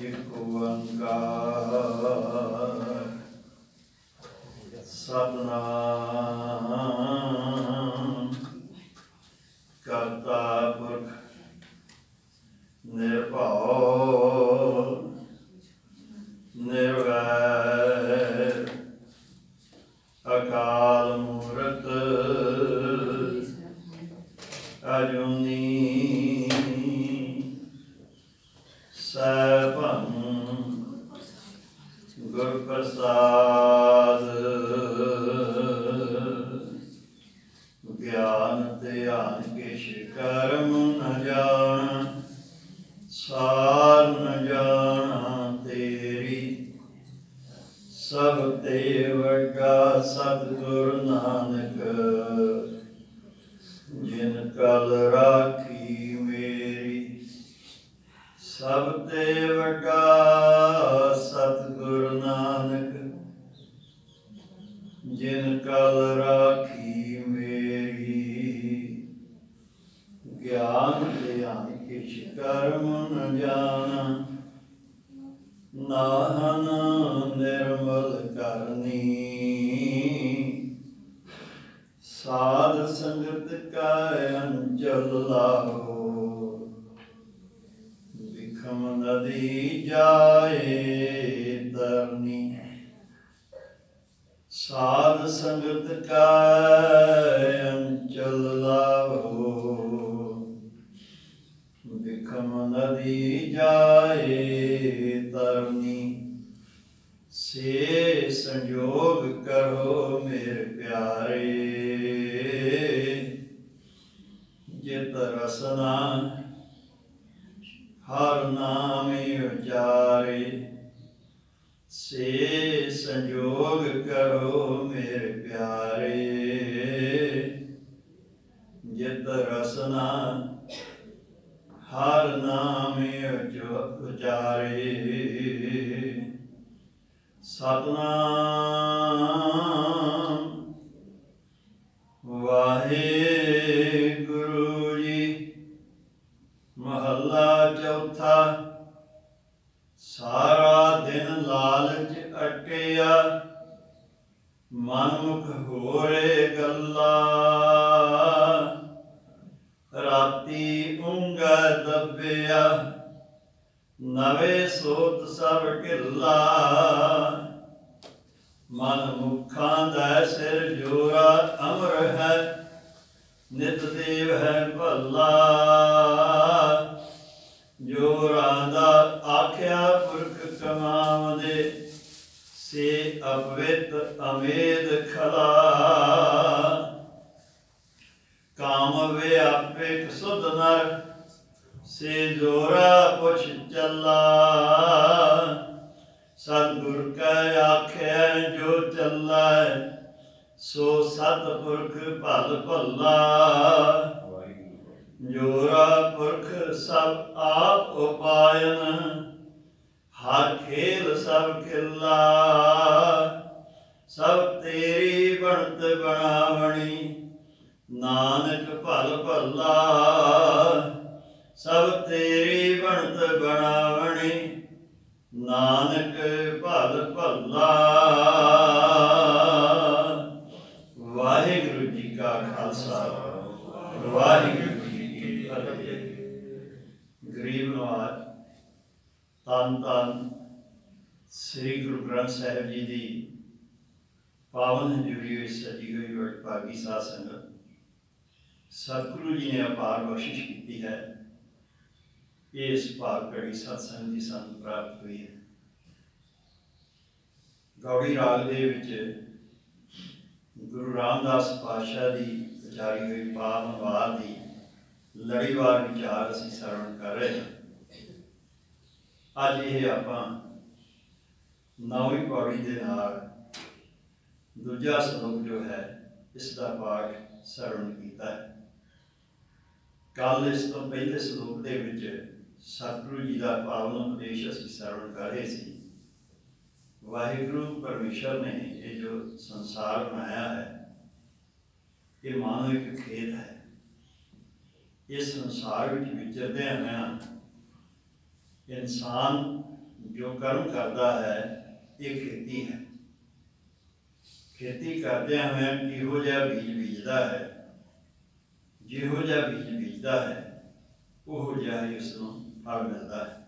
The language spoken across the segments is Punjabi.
ਇੱਕ ਤੇ ਸੇ ਸੰਜੋਗ ਕਰੋ ਮੇਰੇ ਪਿਆਰੇ। ਜਿਤ ਰਸਨਾ ਹਰ ਨਾਮੇ ਉਚਾਰੇ। ਸਤਨਾਮ ਮਨਮੁਖ ਹੋਰੇ ਰਾਤੀ ਉਂਗਾ ਦੱਬਿਆ, ਨਵੇਂ ਸੋਤ ਸਭ ਢਿੱਲਾ। ਮਨ ਮੁਖਾਂ ਦਾ ਸਿਰ ਜੋਰਾ ਅਮਰ ਹੈ, ਨਿਤ ਦੇਵ ਹੈ ਭੱਲਾ। ਜੋਰਾਂ ਦਾ ਆਖਿਆ ਪੁਰਖ ਕਮਾਵਦੇ ਸੇ ਅਪਵਿੱਤ ਅਮੇਦ ਖਲਾ। ਕਾਮ ਵਿਆਪਿਕ ਸੁਧ ਨਰ ਸੇ ਜੋਰਾ ਪੁਛ ਚੱਲਾ। ਸਤਿਗੁਰ ਕੈ ਆਖਿਆ ਜੋ ਚੱਲੈ ਸੋ ਸਤਿਪੁਰਖ ਭਲ ਭੱਲਾ। ਜੋਰਾ ਪੁਰਖ ਸਭ ਆਪ ਉਪਾਇਨ ਹਰ ਖੇਲ ਸਭ ਖਿਲਾ, ਸਭ ਤੇਰੀ ਬਣਤ ਬਣਾਵਣੀ। ਨਾਨਕ ਭਲ ਭੱਲਾ, ਸਭ ਤੇਰੀ ਬਣਤ ਬਣਾਵਣੀ। ਨਾਨਕ ਭਲ ਭੱਲਾ। ਤਨ ਤਨ ਸ੍ਰੀ ਗੁਰੂ ਗ੍ਰੰਥ ਸਾਹਿਬ ਜੀ ਦੀ ਪਾਵਨ ਹਜ਼ੂਰੀ ਵਿੱਚ ਸਜੀ ਹੋਈ ਵਡਭਾਗੀ ਸਾਧ ਸੰਗਤ, ਸਤਿਗੁਰੂ ਜੀ ਨੇ ਅਪਾਰ ਬਖਸ਼ਿਸ਼ ਕੀਤੀ ਹੈ। ਇਸ ਭਾਗ ਘੜੀ ਸਤਸੰਗ ਦੀ ਸਾਨੂੰ ਪ੍ਰਾਪਤ ਹੋਈ ਹੈ। ਗੌੜੀ ਰਾਗ ਦੇ ਵਿੱਚ ਗੁਰੂ ਰਾਮਦਾਸ ਪਾਤਸ਼ਾਹ ਦੀ ਵਿਚਾਰੀ ਹੋਈ ਪਾਵਨ ਵਾਰ ਦੀ ਲੜੀਵਾਰ ਵਿਚਾਰ ਅਸੀਂ ਸਰਵਣ ਕਰ ਰਹੇ ਹਾਂ। ਅੱਜ ਇਹ ਆਪਾਂ ਨੌਵੀਂ ਪੌੜੀ ਦੇ ਨਾਲ ਦੂਜਾ ਸ਼ਲੋਕ ਜੋ ਹੈ ਇਸ ਦਾ ਪਾਠ ਸਰਵਣ ਕੀਤਾ ਹੈ। ਕੱਲ ਇਸ ਤੋਂ ਪਹਿਲੇ ਸ਼ਲੋਕ ਦੇ ਵਿੱਚ ਸਤਿਗੁਰੂ ਜੀ ਦਾ ਪਾਵਨ ਉਪਦੇਸ਼ ਅਸੀਂ ਸਰਵਣ ਕਰ ਰਹੇ ਸੀ। ਵਾਹਿਗੁਰੂ ਪਰਮੇਸ਼ਰ ਨੇ ਇਹ ਜੋ ਸੰਸਾਰ ਬਣਾਇਆ ਹੈ, ਇਹ ਮਾਨਵ ਇੱਕ ਖੇਤ ਹੈ। ਇਸ ਸੰਸਾਰ ਵਿੱਚ ਵਿਚਰਦੇ ਹੋਇਆਂ ਇਨਸਾਨ ਜੋ ਕਰਮ ਕਰਦਾ ਹੈ, ਇਹ ਖੇਤੀ ਹੈ। ਖੇਤੀ ਕਰਦਿਆਂ ਹੋਇਆਂ ਕਿਹੋ ਜਿਹਾ ਬੀਜ ਬੀਜਦਾ ਹੈ, ਜਿਹੋ ਜਿਹਾ ਬੀਜ ਬੀਜਦਾ ਹੈ, ਉਹ ਜਿਹਾ ਹੀ ਉਸ ਨੂੰ ਫਲ ਮਿਲਦਾ ਹੈ।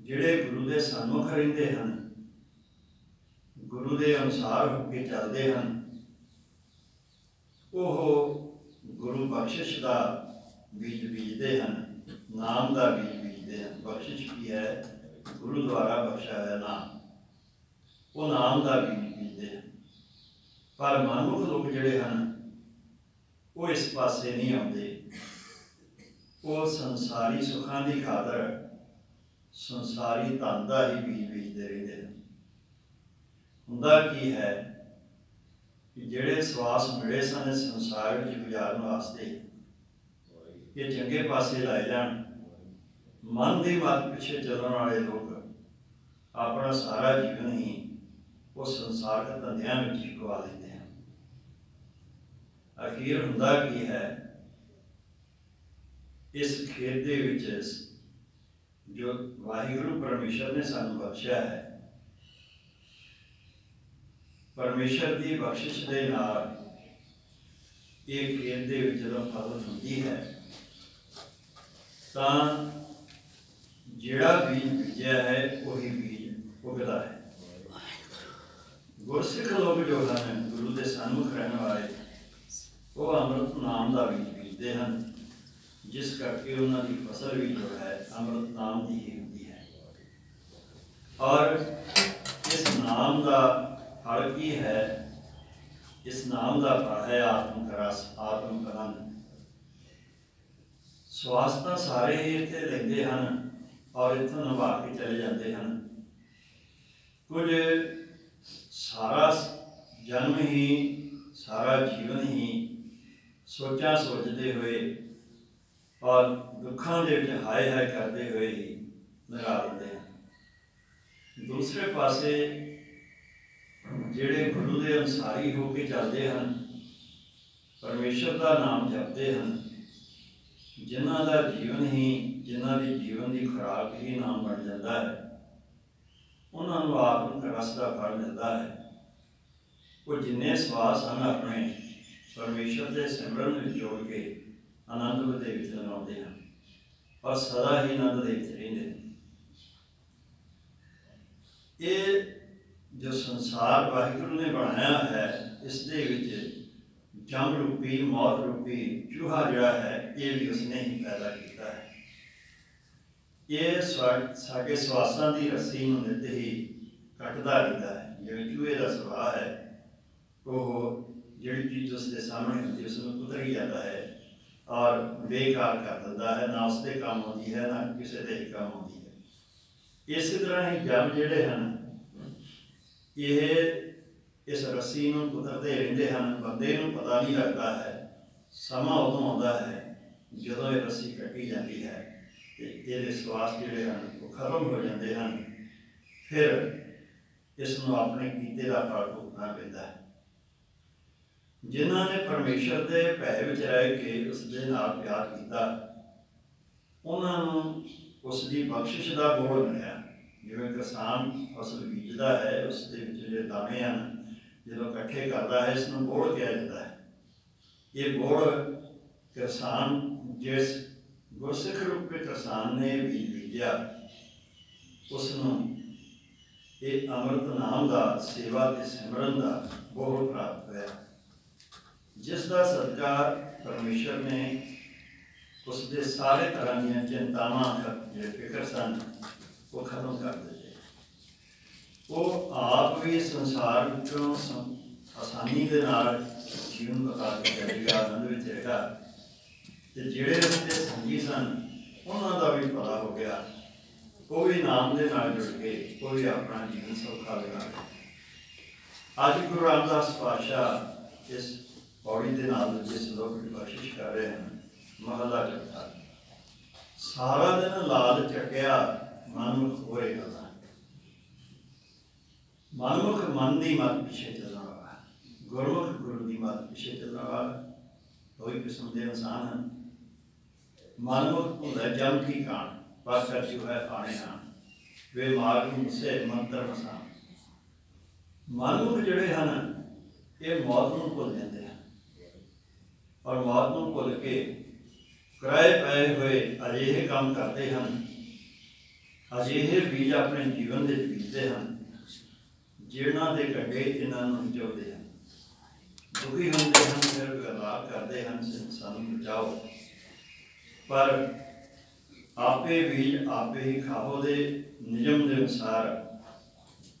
ਜਿਹੜੇ ਗੁਰੂ ਦੇ ਸਨਮੁਖ ਰਹਿੰਦੇ ਹਨ, ਗੁਰੂ ਦੇ ਅਨੁਸਾਰ ਹੋ ਕੇ ਚੱਲਦੇ ਹਨ, ਉਹ ਗੁਰੂ ਬਖਸ਼ਿਸ਼ ਦਾ ਬੀਜ ਬੀਜਦੇ ਹਨ। ਨਾਮ ਦਾ ਬੀਜ ਬੀਜਦੇ ਹਨ ਬਖਸ਼ਿਸ਼ ਕੀ ਹੈ? ਗੁਰੂ ਦੁਆਰਾ ਬਖਸ਼ਿਆ ਹੋਇਆ ਨਾਮ। ਉਹ ਨਾਮ ਦਾ ਬੀਜ ਬੀਜਦੇ ਹਨ। ਪਰ ਮਨੁੱਖ ਲੋਕ ਜਿਹੜੇ ਹਨ, ਉਹ ਇਸ ਪਾਸੇ ਨਹੀਂ ਆਉਂਦੇ। ਉਹ ਸੰਸਾਰੀ ਸੁੱਖਾਂ ਦੀ ਖਾਤਰ ਸੰਸਾਰੀ ਧਨ ਦਾ ਹੀ ਬੀਜ ਬੀਜਦੇ ਰਹਿੰਦੇ ਹਨ। ਹੁੰਦਾ ਕੀ ਹੈ ਕਿ ਜਿਹੜੇ ਸਵਾਸ ਮਿਲੇ ਸਨ ਸੰਸਾਰ ਵਿੱਚ ਗੁਜ਼ਾਰਨ ਵਾਸਤੇ, ਇਹ ਚੰਗੇ ਪਾਸੇ ਲਾਏ ਜਾਣ। ਮਨ ਦੀ ਮਤ ਪਿੱਛੇ ਚੱਲਣ ਵਾਲੇ ਲੋਕ ਆਪਣਾ ਸਾਰਾ ਜੀਵਨ ਹੀ ਉਹ ਸੰਸਾਰਕ ਧੰਦਿਆਂ ਵਿੱਚ ਹੀ ਗਵਾ ਦਿੰਦੇ ਹਨ। ਅਖੀਰ ਹੁੰਦਾ ਕੀ ਹੈ? ਇਸ ਖੇਤ ਦੇ ਵਿੱਚ ਜੋ ਵਾਹਿਗੁਰੂ ਪਰਮੇਸ਼ਰ ਨੇ ਸਾਨੂੰ ਬਖਸ਼ਿਆ ਹੈ, ਪਰਮੇਸ਼ਰ ਦੀ ਬਖਸ਼ਿਸ਼ ਦੇ ਨਾਲ ਇਹ ਖੇਤ ਦੇ ਵਿੱਚ ਜਦੋਂ ਫਸਲ ਹੁੰਦੀ ਹੈ, ਤਾਂ ਜਿਹੜਾ ਬੀਜ ਬੀਜਿਆ ਹੈ, ਉਹੀ ਬੀਜ ਉਗਦਾ ਹੈ। ਗੁਰਸਿੱਖ ਲੋਕ ਜੋ ਹਨ, ਗੁਰੂ ਦੇ ਸਨਮੁਖ ਰਹਿਣ ਵਾਲੇ, ਉਹ ਅੰਮ੍ਰਿਤ ਨਾਮ ਦਾ ਬੀਜ ਬੀਜਦੇ ਹਨ। ਜਿਸ ਕਰਕੇ ਉਹਨਾਂ ਦੀ ਫਸਲ ਵੀ ਜੋ ਹੈ, ਅੰਮ੍ਰਿਤ ਨਾਮ ਦੀ ਹੀ ਹੁੰਦੀ ਹੈ। ਔਰ ਇਸ ਨਾਮ ਦਾ ਫਲ ਕੀ ਹੈ? ਇਸ ਨਾਮ ਦਾ ਫਲ ਹੈ ਆਤਮਿਕ ਰਸ, ਆਤਮਿਕ ਆਨੰਦ। ਸਵਾਸ ਤਾਂ ਸਾਰੇ ਹੀ ਇੱਥੇ ਲੈਂਦੇ ਹਨ। ਔਰ ਇੱਥੋਂ ਨਿਭਾ ਕੇ ਚਲੇ ਜਾਂਦੇ ਹਨ। ਕੁਝ ਸਾਰਾ ਜਨਮ ਹੀ, ਸਾਰਾ ਜੀਵਨ ਹੀ ਸੋਚਾਂ ਸੋਚਦੇ ਹੋਏ ਔਰ ਦੁੱਖਾਂ ਦੇ ਵਿੱਚ ਹਾਏ ਹਾਏ ਕਰਦੇ ਹੋਏ ਹੀ ਲਗਾ ਦਿੰਦੇ ਹਨ। ਦੂਸਰੇ ਪਾਸੇ ਜਿਹੜੇ ਗੁਰੂ ਦੇ ਅਨਸਾਰੀ ਹੋ ਕੇ ਚੱਲਦੇ ਹਨ, ਪਰਮੇਸ਼ਰ ਦਾ ਨਾਮ ਜਪਦੇ ਹਨ, ਜਿਨ੍ਹਾਂ ਦਾ ਜੀਵਨ ਹੀ ਜਿਨ੍ਹਾਂ ਦੀ ਜੀਵਨ ਦੀ ਖੁਰਾਕ ਹੀ ਨਾਮ ਬਣ ਜਾਂਦਾ ਹੈ, ਉਹਨਾਂ ਨੂੰ ਆਤਮਿਕ ਰਸ ਦਾ ਫਲ ਮਿਲਦਾ ਹੈ। ਉਹ ਜਿੰਨੇ ਸਵਾਸ ਹਨ ਆਪਣੇ, ਪਰਮੇਸ਼ਰ ਦੇ ਸਿਮਰਨ ਵਿੱਚ ਜੋੜ ਕੇ ਆਨੰਦ ਦੇ ਵਿੱਚ ਲਗਾਉਂਦੇ ਹਨ ਔਰ ਸਦਾ ਹੀ ਆਨੰਦ ਦੇ ਵਿੱਚ ਰਹਿੰਦੇ ਹਨ। ਇਹ ਜੋ ਸੰਸਾਰ ਵਾਹਿਗੁਰੂ ਨੇ ਬਣਾਇਆ ਹੈ, ਇਸ ਦੇ ਵਿੱਚ ਜਮ ਰੂਪੀ, ਮੌਤ ਰੂਪੀ ਚੂਹਾ ਜਿਹੜਾ ਹੈ, ਇਹ ਵੀ ਉਸਨੇ ਹੀ ਪੈਦਾ ਕੀਤਾ ਹੈ। ਇਹ ਸਵਾ- ਸਾਡੇ ਸਵਾਸਾਂ ਦੀ ਰੱਸੀ ਨੂੰ ਨਿੱਤ ਹੀ ਕੱਟਦਾ ਰਹਿੰਦਾ ਹੈ। ਜਿਵੇਂ ਚੂਹੇ ਦਾ ਸੁਭਾਅ ਹੈ, ਉਹ ਜਿਹੜੀ ਚੀਜ਼ ਉਸ ਦੇ ਸਾਹਮਣੇ ਹੁੰਦੀ ਉਸ ਨੂੰ ਕੁਤਰ ਹੀ ਜਾਂਦਾ ਹੈ ਔਰ ਬੇਕਾਰ ਕਰ ਦਿੰਦਾ ਹੈ। ਨਾ ਉਸ ਦੇ ਕੰਮ ਆਉਂਦੀ ਹੈ, ਨਾ ਕਿਸੇ ਦੇ ਕੰਮ ਆਉਂਦੀ ਹੈ। ਇਸੇ ਤਰ੍ਹਾਂ ਹੀ ਜਮ ਜਿਹੜੇ ਹਨ, ਇਹ ਇਸ ਰੱਸੀ ਨੂੰ ਕੁਤਰਦੇ ਰਹਿੰਦੇ ਹਨ। ਬੰਦੇ ਨੂੰ ਪਤਾ ਨਹੀਂ ਲੱਗਦਾ ਹੈ, ਸਮਾਂ ਉਦੋਂ ਆਉਂਦਾ ਹੈ ਜਦੋਂ ਇਹ ਰੱਸੀ ਕੱਟੀ ਜਾਂਦੀ ਹੈ। ਤੇ ਇਹਦੇ ਸਵਾਸ ਜਿਹੜੇ ਹਨ, ਉਹ ਖਤਮ ਹੋ ਜਾਂਦੇ ਹਨ। ਫਿਰ ਇਸ ਨੂੰ ਆਪਣੇ ਕੀਤੇ ਦਾ ਫਲ ਭੁਗਤਣਾ ਪੈਂਦਾ ਹੈ। ਜਿਨ੍ਹਾਂ ਨੇ ਪਰਮੇਸ਼ਰ ਦੇ ਭੈ ਵਿੱਚ ਰਹਿ ਕੇ ਉਸ ਦੇ ਨਾਲ ਪਿਆਰ ਕੀਤਾ, ਉਹਨਾਂ ਨੂੰ ਉਸ ਦੀ ਬਖਸ਼ਿਸ਼ ਦਾ ਬੋਲ ਮਿਲਿਆ। ਜਿਵੇਂ ਕਿਸਾਨ ਫਸਲ ਬੀਜਦਾ ਹੈ ਉਸ ਦੇ ਵਿੱਚ ਜਿਹੜੇ ਦਾਣੇ ਹਨ, ਜਦੋਂ ਇਕੱਠੇ ਕਰਦਾ ਹੈ ਇਸ ਨੂੰ ਬੋੜ ਕਿਹਾ ਜਾਂਦਾ ਹੈ। ਇਹ ਬੋੜ ਕਿਸਾਨ ਜਿਸ ਗੁਰਸਿੱਖ ਰੂਪ ਵਿੱਚ ਕਿਸਾਨ ਨੇ ਵੀ ਬੀਜਿਆ ਉਸ ਨੂੰ ਇਹ ਅੰਮ੍ਰਿਤ ਨਾਮ ਦਾ ਸੇਵਾ ਤੇ ਸਿਮਰਨ ਦਾ ਬੋੜ ਪ੍ਰਾਪਤ ਹੋਇਆ ਜਿਸ ਦਾ ਸਤਿਕਾਰ ਪਰਮੇਸ਼ਰ ਨੇ ਉਸ ਦੇ ਸਾਰੇ ਤਰ੍ਹਾਂ ਦੀਆਂ ਚਿੰਤਾਵਾਂ ਜਿਹੜੇ ਫਿਕਰ ਸਨ ਉਹ ਖਤਮ ਕਰ ਦਿੱਤੇ ਉਹ ਆਪ ਵੀ ਸੰਸਾਰ ਵਿੱਚੋਂ ਆਸਾਨੀ ਦੇ ਨਾਲ ਜੀਵਨ ਬਤਾ ਕੇ ਚੱਲੇਗਾ ਆਨੰਦ ਵਿੱਚ ਰਹੇਗਾ ਤੇ ਜਿਹੜੇ ਉਸਦੇ ਸੰਗੀ ਸਨ, ਉਹਨਾਂ ਦਾ ਵੀ ਪਤਾ ਹੋ ਗਿਆ। ਉਹ ਵੀ ਨਾਮ ਦੇ ਨਾਲ ਜੁੜ ਕੇ ਉਹ ਵੀ ਆਪਣਾ ਜੀਵਨ ਸੌਖਾ ਲਗਾ ਅੱਜ ਗੁਰੂ ਰਾਮਦਾਸ ਪਾਤਸ਼ਾਹ ਇਸ ਪੌੜੀ ਦੇ ਨਾਲ ਜਿਸ ਲੋਕ ਦੀ ਬਖਸ਼ਿਸ਼ ਕਰ ਰਹੇ ਹਨ, ਮਹਲਾ ਚੌਥਾ। ਸਾਰਾ ਦਿਨ ਲਾਲ ਚੱਕਿਆ ਮਨਮੁਖ ਹੋਏ ਗੱਲਾਂ। ਮਨਮੁਖ ਮਨ ਦੀ ਮਤ ਪਿੱਛੇ ਚੱਲਣ ਵਾਲਾ। ਗੁਰਮੁਖ ਗੁਰੂ ਦੀ ਮਤ ਪਿੱਛੇ ਚੱਲਣ ਵਾਲਾ। ਕੋਈ ਕਿਸਮ ਦੇ ਇਨਸਾਨ ਹਨ। ਮਨਮੁਖ ਹੁੰਦਾ ਜਮ ਕੀ ਕਾਣ, ਬਸ ਜੋ ਹੈ ਆਣੇ ਹਨ ਵੇ ਮਾਰਗ ਮੁਸੇ ਮੰਤਰ ਮਸਾ। ਮਨੁੱਖ ਜਿਹੜੇ ਹਨ, ਇਹ ਮੌਤ ਨੂੰ ਭੁੱਲ ਜਾਂਦੇ ਹਨ। ਔਰ ਮੌਤ ਨੂੰ ਭੁੱਲ ਕੇ ਕਿਰਾਏ ਪਏ ਹੋਏ ਅਜਿਹੇ ਕੰਮ ਕਰਦੇ ਹਨ। ਅਜਿਹੇ ਬੀਜ ਆਪਣੇ ਜੀਵਨ ਦੇ ਬੀਜਦੇ ਹਨ, ਜਿਨ੍ਹਾਂ ਦੇ ਕੱਡੇ ਇਹਨਾਂ ਨੂੰ ਚੁਗਦੇ ਹਨ। ਦੁਖੀ ਹੁੰਦੇ ਹਨ, ਫਿਰ ਗੱਲਾਂ ਕਰਦੇ ਹਨ, ਸਾਨੂੰ ਬਚਾਓ। ਪਰ ਆਪੇ ਬੀਜ ਆਪੇ ਹੀ ਖਾਓ ਦੇ ਨਿਯਮ ਦੇ ਅਨੁਸਾਰ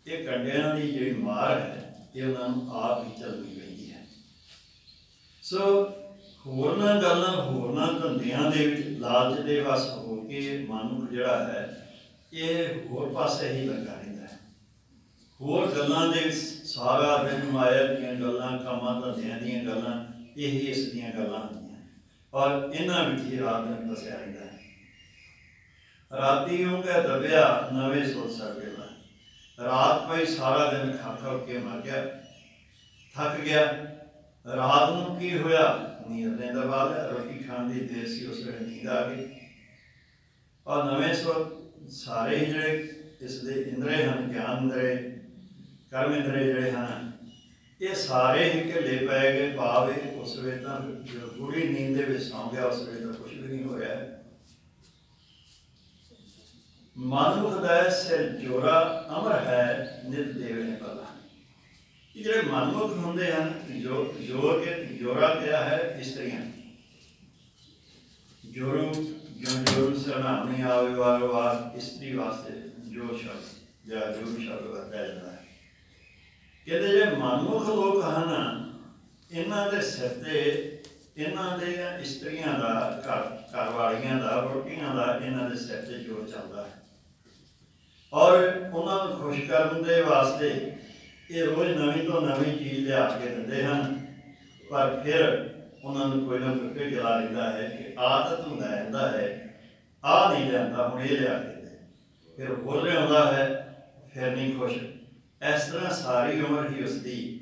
ਇਹ ਕੰਡਿਆਂ ਦੀ ਜਿਹੜੀ ਮਾਰ ਹੈ, ਇਹ ਉਹਨਾਂ ਨੂੰ ਆਪ ਹੀ ਚੱਲਦੀ ਪੈਂਦੀ ਹੈ। ਸੋ ਹੋਰਨਾਂ ਗੱਲਾਂ, ਹੋਰਨਾਂ ਧੰਦਿਆਂ ਦੇ ਵਿੱਚ ਲਾਲਚ ਦੇ ਵਸ ਹੋ ਕੇ ਮਨ ਜਿਹੜਾ ਹੈ, ਇਹ ਹੋਰ ਪਾਸੇ ਹੀ ਲੱਗਾ ਰਹਿੰਦਾ ਹੈ। ਹੋਰ ਗੱਲਾਂ ਦੇ ਵਿੱਚ ਸਾਰਾ ਦਿਨ ਮਾਇਆ ਦੀਆਂ ਗੱਲਾਂ, ਕਾਮਾਂ, ਧੰਦਿਆਂ ਦੀਆਂ ਗੱਲਾਂ, ਇਹ ਇਸ ਦੀਆਂ ਗੱਲਾਂ ਔਰ ਇਹਨਾਂ ਵਿੱਚ ਹੀ ਰਾਤ ਦਿਨ ਫਸਿਆ ਰਹਿੰਦਾ ਹੈ। ਰਾਤੀ ਉਹ ਦਬਿਆ, ਨਵੇਂ ਸੋਚ ਸਕੇਗਾ ਰਾਤ ਪਈ ਸਾਰਾ ਦਿਨ ਖਾ ਖਾ ਕੇ ਮਰ ਗਿਆ। ਥੱਕ ਗਿਆ। ਰਾਤ ਨੂੰ ਕੀ ਹੋਇਆ? ਨੀਂਦ ਨੇ ਦਬਾ ਲਿਆ ਰੋਟੀ ਖਾਣ ਦੀ ਦੇਰ ਸੀ, ਉਸ ਵੇਲੇ ਨੀਂਦ ਆ ਗਈ। ਔਰ ਨਵੇਂ ਸੋ ਸਾਰੇ ਜਿਹੜੇ ਇਸ ਦੇ ਇੰਦਰੇ ਹਨ, ਗਿਆਨ ਇੰਦਰੇ, ਕਰਮ ਇੰਦਰੇ ਜਿਹੜੇ ਹਨ ਇਹ ਸਾਰੇ ਹੀ ਢਿੱਲੇ ਪੈ ਗਏ ਭਾਵੇਂ ਉਸ ਵੇਲੇ ਤਾਂ ਜੋ ਗੂੜੀ ਨੀਂਦ ਦੇ ਵਿੱਚ ਸੌਂ ਗਿਆ, ਉਸ ਵੇਲੇ ਤਾਂ ਕੁਝ ਵੀ ਨਹੀਂ ਹੋਇਆ। ਮਨੁੱਖ ਦਾ ਸਿਰ ਜੋਰਾ, ਅਮਰ ਹੈ, ਨਿਤ ਦੇਵ ਨੇ ਇਹ ਜਿਹੜੇ ਮਨੁੱਖ ਹੁੰਦੇ ਹਨ, ਜੋ ਜੋਰ ਕੇ ਜੋਰਾ ਕਿਹਾ ਹੈ ਇਸਤਰੀਆਂ ਜੋਰੂ ਜੋ ਜੋਰੂ ਸਰਨਾਮੀ ਆਵੇ ਵਾਰ ਵਾਰ ਇਸਤਰੀ ਵਾਸਤੇ ਜੋ ਸ਼ਬਦ ਜਾਂ ਜੋ ਸ਼ਬਦ ਵਰਤਿਆ ਜਾਂਦਾ ਹੈ। ਕਹਿੰਦੇ ਜੇ ਮਨੁੱਖ ਲੋਕ ਹਨ, ਇਹਨਾਂ ਦੇ ਸਿਰ ਤੇ, ਇਹਨਾਂ ਦੇ ਇਸਤਰੀਆਂ ਦਾ, ਘਰ ਘਰ ਵਾਲੀਆਂ ਦਾ ਰੋਟੀਆਂ ਦਾ ਇਹਨਾਂ ਦੇ ਸਿਰ ਤੇ ਜੋਰ ਚੱਲਦਾ ਹੈ। ਔਰ ਉਹਨਾਂ ਨੂੰ ਖੁਸ਼ ਕਰਨ ਦੇ ਵਾਸਤੇ ਇਹ ਰੋਜ਼ ਨਵੀਂ ਤੋਂ ਨਵੀਂ ਚੀਜ਼ ਲਿਆ ਕੇ ਦਿੰਦੇ ਹਨ, ਪਰ ਫਿਰ ਉਹਨਾਂ ਨੂੰ ਕੋਈ ਨਾ ਕੋਈ ਗਿਲਾ ਲੈਂਦਾ ਹੈ ਕਿ ਆਦਤ ਹੁੰਦਾ ਰਹਿੰਦਾ ਹੈ ਆ ਨਹੀਂ ਲਿਆਂਦਾ, ਹੁਣ ਇਹ ਲਿਆ ਕੇ ਫਿਰ ਹੋਰ ਲਿਆਉਂਦਾ ਹੈ, ਫਿਰ ਨਹੀਂ ਖੁਸ਼। ਇਸ ਤਰ੍ਹਾਂ ਸਾਰੀ ਉਮਰ ਹੀ ਉਸਦੀ,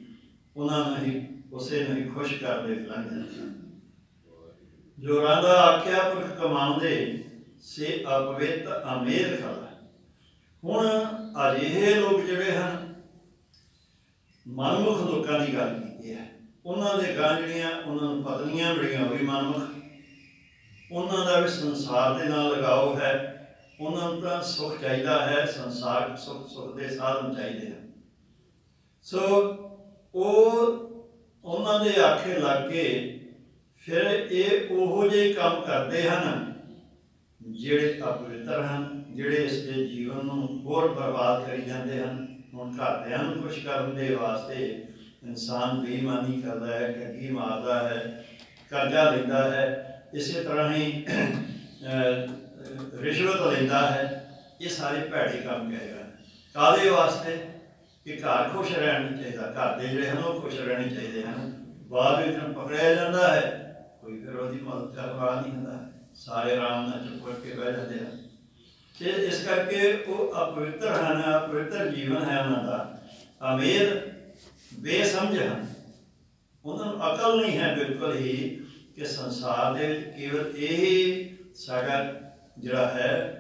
ਉਹਨਾਂ ਨੂੰ ਹੀ, ਉਸੇ ਨੂੰ ਹੀ ਖੁਸ਼ ਕਰਦੇ ਲੰਘ ਜਾਂਦੀ ਹੈ ਜੋ ਰਾਂਦਾ ਆਖਿਆ, ਪੁਰਖ ਕਮਾਉਂਦੇ, ਸੇ ਅਪਵਿੱਤ ਅਮੇਰ ਖਲਾ ਹੁਣ ਅਜਿਹੇ ਲੋਕ ਜਿਹੜੇ ਹਨ, ਮਨਮੁਖ ਲੋਕਾਂ ਦੀ ਗੱਲ ਕੀਤੀ ਹੈ। ਉਹਨਾਂ ਦੇ ਗਾਂ ਜਿਹੜੀਆਂ, ਉਹਨਾਂ ਨੂੰ ਪਤਨੀਆਂ ਬੜੀਆਂ ਹੋਈ ਮਨਮੁਖ। ਉਹਨਾਂ ਦਾ ਵੀ ਸੰਸਾਰ ਦੇ ਨਾਲ ਲਗਾਓ ਹੈ। ਉਹਨਾਂ ਨੂੰ ਤਾਂ ਸੁਖ ਚਾਹੀਦਾ ਹੈ, ਸੰਸਾਰ ਸੁਖ ਸੁਖ ਦੇ ਸਾਧਨ ਚਾਹੀਦੇ ਹਨ। ਸੋ ਉਹ ਉਹਨਾਂ ਦੇ ਆਖੇ ਲੱਗ ਕੇ ਫਿਰ ਇਹ ਉਹੋ ਜਿਹੇ ਕੰਮ ਕਰਦੇ ਹਨ ਜਿਹੜੇ ਅਪਵਿੱਤਰ ਹਨ, ਜਿਹੜੇ ਇਸ ਦੇ ਜੀਵਨ ਨੂੰ ਹੋਰ ਬਰਬਾਦ ਕਰੀ ਜਾਂਦੇ ਹਨ। ਹੁਣ ਘਰਦਿਆਂ ਨੂੰ ਖੁਸ਼ ਕਰਨ ਦੇ ਵਾਸਤੇ ਇਨਸਾਨ ਬੇਈਮਾਨੀ ਕਰਦਾ ਹੈ, ਠੱਗੀ ਮਾਰਦਾ ਹੈ, ਕਰਜ਼ਾ ਲੈਂਦਾ ਹੈ, ਇਸੇ ਤਰ੍ਹਾਂ ਹੀ ਰਿਸ਼ਵਤ ਲੈਂਦਾ ਹੈ। ਇਹ ਸਾਰੇ ਭੈੜੇ ਕੰਮ ਕਹੇ ਗਏ ਕਾਦੇ ਵਾਸਤੇ? ਕਿ ਘਰ ਖੁਸ਼ ਰਹਿਣਾ ਚਾਹੀਦਾ, ਘਰ ਦੇ ਜਿਹੜੇ ਹਨ ਉਹ ਖੁਸ਼ ਰਹਿਣੇ ਚਾਹੀਦੇ ਹਨ। ਬਾਅਦ ਵਿੱਚ ਜਦੋਂ ਪਕੜਿਆ ਜਾਂਦਾ ਹੈ, ਕੋਈ ਫਿਰ ਉਹਦੀ ਮਦਦ ਕਰਨ ਵਾਲਾ ਨਹੀਂ ਹੁੰਦਾ। ਸਾਰੇ ਆਰਾਮ ਨਾਲ ਚੁੱਪ ਕਰਕੇ ਬਹਿ ਜਾਂਦੇ ਹਨ ਤੇ ਇਸ ਕਰਕੇ ਉਹ ਅਪਵਿੱਤਰ ਹਨ, ਅਪਵਿੱਤਰ ਜੀਵਨ ਹੈ ਉਹਨਾਂ ਦਾ। ਅਮੀਰ, ਬੇਸਮਝ ਹਨ। ਉਹਨਾਂ ਨੂੰ ਅਕਲ ਨਹੀਂ ਹੈ ਬਿਲਕੁਲ ਹੀ ਕਿ ਸੰਸਾਰ ਦੇ ਵਿੱਚ ਕੇਵਲ ਇਹ ਸਾਡਾ ਜਿਹੜਾ ਹੈ,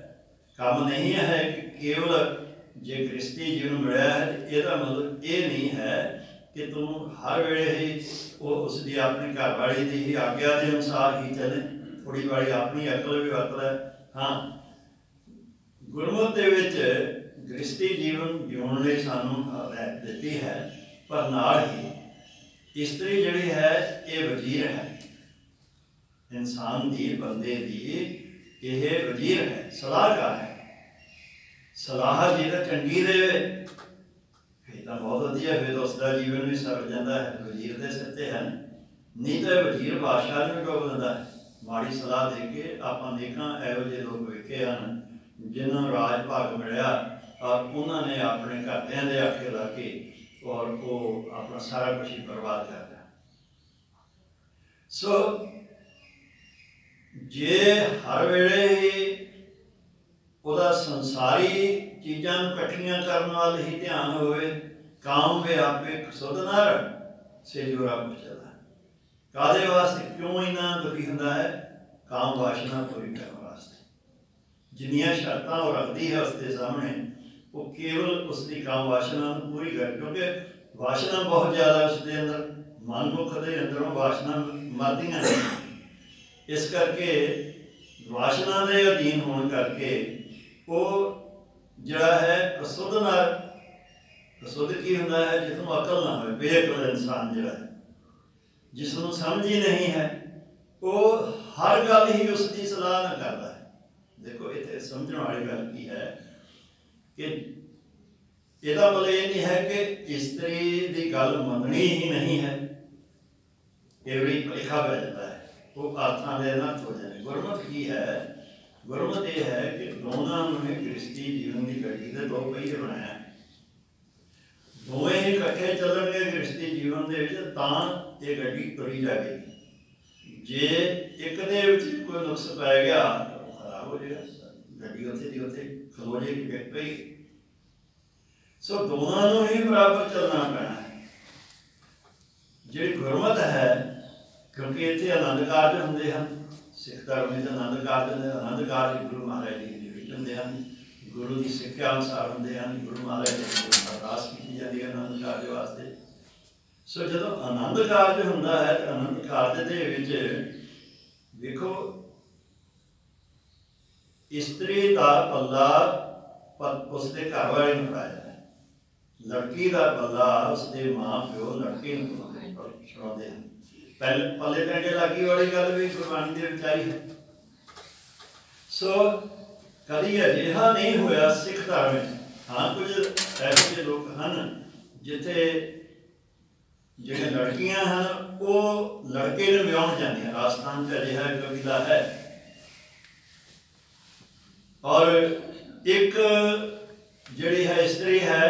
ਕੰਮ ਨਹੀਂ ਹੈ ਕਿ ਕੇਵਲ ਜੇ ਗ੍ਰਸਤੀ ਜੀਵਨ ਮਿਲਿਆ ਹੈ, ਇਹਦਾ ਮਤਲਬ ਇਹ ਨਹੀਂ ਹੈ ਕਿ ਤੂੰ ਹਰ ਵੇਲੇ ਹੀ ਉਹ ਉਸ ਦੀ ਆਪਣੀ ਘਰ ਵਾਲੀ ਦੀ ਹੀ ਆਗਿਆ ਦੇ ਅਨੁਸਾਰ ਹੀ ਚੱਲੇ। ਥੋੜੀ ਵਾਲੀ ਆਪਣੀ ਅਕਲ ਵੀ ਵਰਤਦਾ ਹੈ। ਹਾਂ। ਗੁਰਮਤਿ ਦੇ ਵਿੱਚ ਗ੍ਰਸਤੀ ਜੀਵਨ ਜਿਉਣ ਲਈ ਸਾਨੂੰ ਹਦਾਇਤ ਦਿੱਤੀ ਹੈ, ਪਰ ਨਾਲ ਹੀ ਇਸਤਰੀ ਜਿਹੜੀ ਹੈ, ਇਹ ਵਜ਼ੀਰ ਹੈ। ਇਨਸਾਨ ਦੀ, ਬੰਦੇ ਦੀ ਇਹ ਵਜ਼ੀਰ ਹੈ, ਸਲਾਹਕਾਰ ਹੈ। ਸਲਾਹ ਜਿਹਦਾ ਚੰਗੀ ਦੇਵੇ। ਫਿਰ ਤਾਂ ਬਹੁਤ ਵਧੀਆ, ਫਿਰ ਉਸ ਦਾ ਜੀਵਨ ਵੀ ਸਰ ਜਾਂਦਾ ਹੈ, ਵਜ਼ੀਰ ਦੇ ਸਿਰ ਤੇ ਹੈ। ਨਹੀਂ ਤਾਂ ਵਜ਼ੀਰ ਬਾਦਸ਼ਾਹ ਨੂੰ ਡੋਬ ਦਿੰਦਾ ਹੈ। ਮਾੜੀ ਸਲਾਹ ਦੇ ਕੇ ਆਪਾਂ ਦੇਖਾਂ ਇਹੋ ਜਿਹੇ ਲੋਕ ਵੇਖੇ ਹਨ, ਜਿਨ੍ਹਾਂ ਨੂੰ ਰਾਜ ਭਾਗ ਮਿਲਿਆ ਔਰ ਉਹਨਾਂ ਨੇ ਆਪਣੇ ਘਰਦਿਆਂ ਦੇ ਆਖੇ ਲਾ ਕੇ ਔਰ ਉਹ ਆਪਣਾ ਸਾਰਾ ਕੁਝ ਹੀ ਬਰਬਾਦ ਕਰ ਦਿੱਤਾ। ਸੋ ਜੇ ਹਰ ਵੇਲੇ ਉਹਦਾ ਸੰਸਾਰੀ ਚੀਜ਼ਾਂ ਨੂੰ ਇਕੱਠੀਆਂ ਕਰਨ ਵੱਲ ਹੀ ਧਿਆਨ ਹੋਵੇ, ਕਾਮ ਵਿਆਪਕ ਸੁਧਨਰ ਸੇ ਜੋਰਾ ਪੁੱਛਦਾ ਕਾਦੇ ਵਾਸਤੇ? ਕਿਉਂ ਇਨਾ ਦੁਖੀ ਹੁੰਦਾ ਹੈ? ਕਾਮ ਵਾਸ਼ਨਾ ਪੂਰੀ ਕਰਨ ਵਾਸਤੇ। ਜਿੰਨੀਆਂ ਸ਼ਰਤਾਂ ਉਹ ਰੱਖਦੀ ਹੈ ਉਸਦੇ ਸਾਹਮਣੇ, ਉਹ ਕੇਵਲ ਉਸਦੀ ਕਾਮ ਵਾਸ਼ਨਾ ਨੂੰ ਪੂਰੀ ਕਰ ਕਿਉਂਕਿ ਵਾਸ਼ਨਾ ਬਹੁਤ ਜ਼ਿਆਦਾ ਉਸਦੇ ਅੰਦਰ ਮਨਮੁਖ ਦੇ ਅੰਦਰੋਂ ਵਾਸ਼ਨਾ ਮਰਦੀਆਂ ਨੇ। ਇਸ ਕਰਕੇ ਵਾਸ਼ਨਾ ਦੇ ਅਧੀਨ ਹੋਣ ਕਰਕੇ ਉਹ ਜਿਹੜਾ ਹੈ ਅਸੁੱਧ ਨਾਲ ਅਸੁੱਧ ਕੀ ਹੁੰਦਾ ਹੈ? ਜਿਸ ਨੂੰ ਅਕਲ ਨਾ ਹੋਵੇ, ਬੇਅਕਲ ਇਨਸਾਨ ਜਿਹੜਾ ਹੈ। ਜਿਸ ਨੂੰ ਸਮਝ ਹੀ ਨਹੀਂ ਹੈ, ਉਹ ਹਰ ਗੱਲ ਹੀ ਉਸ ਦੀ ਸਲਾਹ ਨਾ ਕਰਦਾ ਹੈ। ਦੇਖੋ, ਇੱਥੇ ਸਮਝਣ ਵਾਲੀ ਗੱਲ ਕੀ ਹੈ ਕਿ ਇਹਦਾ ਮਤਲਬ ਇਹ ਨਹੀਂ ਹੈ ਕਿ ਇਸਤਰੀ ਦੀ ਗੱਲ ਮੰਨਣੀ ਹੀ ਨਹੀਂ ਹੈ। ਇਹ ਵੀ ਲਿਖਾ ਪੈ ਜਾਂਦਾ ਹੈ, ਉਹ ਅਰਥਾਂ ਦੇ ਨਾਲ ਹੋ। ਜਾਂਦੇ ਗੁਰਮਤ ਕੀ ਹੈ? ਗੁਰਮਤ ਇਹ ਹੈ ਕਿ ਦੋਨਾਂ ਨੂੰ ਹੀ ਕ੍ਰਿਸਤੀ ਜੀਵਨ ਦੀ ਗੱਡੀ ਦੇ ਦੋ ਪਹੀਏ ਬਣਾਇਆ। ਦੋਵੇਂ ਹੀ ਇਕੱਠੇ ਚੱਲਣਗੇ ਕ੍ਰਿਸਤੀ ਜੀਵਨ ਦੇ ਵਿੱਚ, ਤਾਂ ਇਹ ਗੱਡੀ ਤੁਰੀ ਜਾਵੇਗੀ। ਜੇ ਇੱਕ ਦੇ ਵਿੱਚ ਕੋਈ ਨੁਕਸ ਪੈ ਗਿਆ ਖਰਾਬ ਹੋ ਜਾਏਗਾ। ਗੱਡੀ ਉੱਥੇ ਦੀ ਉੱਥੇ ਖਲੋ ਜਾਏਗੀ ਡਿੱਗ ਪਈ। ਸੋ ਦੋਨਾਂ ਨੂੰ ਹੀ ਬਰਾਬਰ ਚੱਲਣਾ ਪੈਣਾ ਹੈ। ਜਿਹੜੀ ਗੁਰਮਤ ਹੈ, ਕਿਉਂਕਿ ਇੱਥੇ ਆਨੰਦ ਕਾਰਜ ਹੁੰਦੇ ਹਨ। ਸਿੱਖ ਧਰਮ ਵਿੱਚ ਆਨੰਦ ਕਾਰਜ ਹੁੰਦੇ ਆਨੰਦ ਕਾਰਜ ਗੁਰੂ ਮਹਾਰਾਜ ਜੀ ਦੇ ਵਿੱਚ ਹੁੰਦੇ ਹਨ। ਗੁਰੂ ਦੀ ਸਿੱਖਿਆ ਅਨੁਸਾਰ ਹੁੰਦੇ ਹਨ, ਗੁਰੂ ਮਹਾਰਾਜ ਜੀ ਅਰਦਾਸ ਕੀਤੀ ਜਾਂਦੀ ਹੈ ਆਨੰਦ ਕਾਰਜ ਵਾਸਤੇ। ਸੋ ਜਦੋਂ ਆਨੰਦ ਕਾਰਜ ਹੁੰਦਾ ਹੈ ਤਾਂ ਆਨੰਦ ਕਾਰਜ ਦੇ ਵਿੱਚ ਵੇਖੋ, ਇਸਤਰੀ ਦਾ ਪੱਲਾ ਪ- ਉਸਦੇ ਘਰ ਵਾਲੇ ਨੂੰ ਪਾਇਆ ਲੜਕੀ ਦਾ ਪੱਲਾ ਉਸਦੇ ਮਾਂ ਪਿਓ ਲੜਕੀ ਨੂੰ ਛੁਡਾਉਂਦੇ ਹਨ। ਪਹਿਲੇ ਪੱਲੇ ਟੰਡੇ ਲੱਗੀ ਵਾਲੀ ਗੱਲ ਵੀ ਗੁਰਬਾਣੀ ਦੇ ਵਿੱਚ ਆਈ ਹੈ ਸੋ ਕਦੀ ਅਜਿਹਾ ਨਹੀਂ ਹੋਇਆ ਸਿੱਖ ਧਰਮ ਵਿੱਚ ਹਾਂ ਕੁਝ ਇਹੋ ਜਿਹੇ ਲੋਕ ਹਨ ਜਿੱਥੇ ਜਿਹੜੇ ਲੜਕੀਆਂ ਹਨ ਉਹ ਲੜਕੇ ਨੂੰ ਵਿਆਹਣ ਜਾਂਦੀਆਂ ਰਾਜਸਥਾਨ 'ਚ ਅਜਿਹਾ ਇੱਕ ਕਬੀਲਾ ਹੈ ਔਰ ਇੱਕ ਜਿਹੜੀ ਹੈ ਇਸਤਰੀ ਹੈ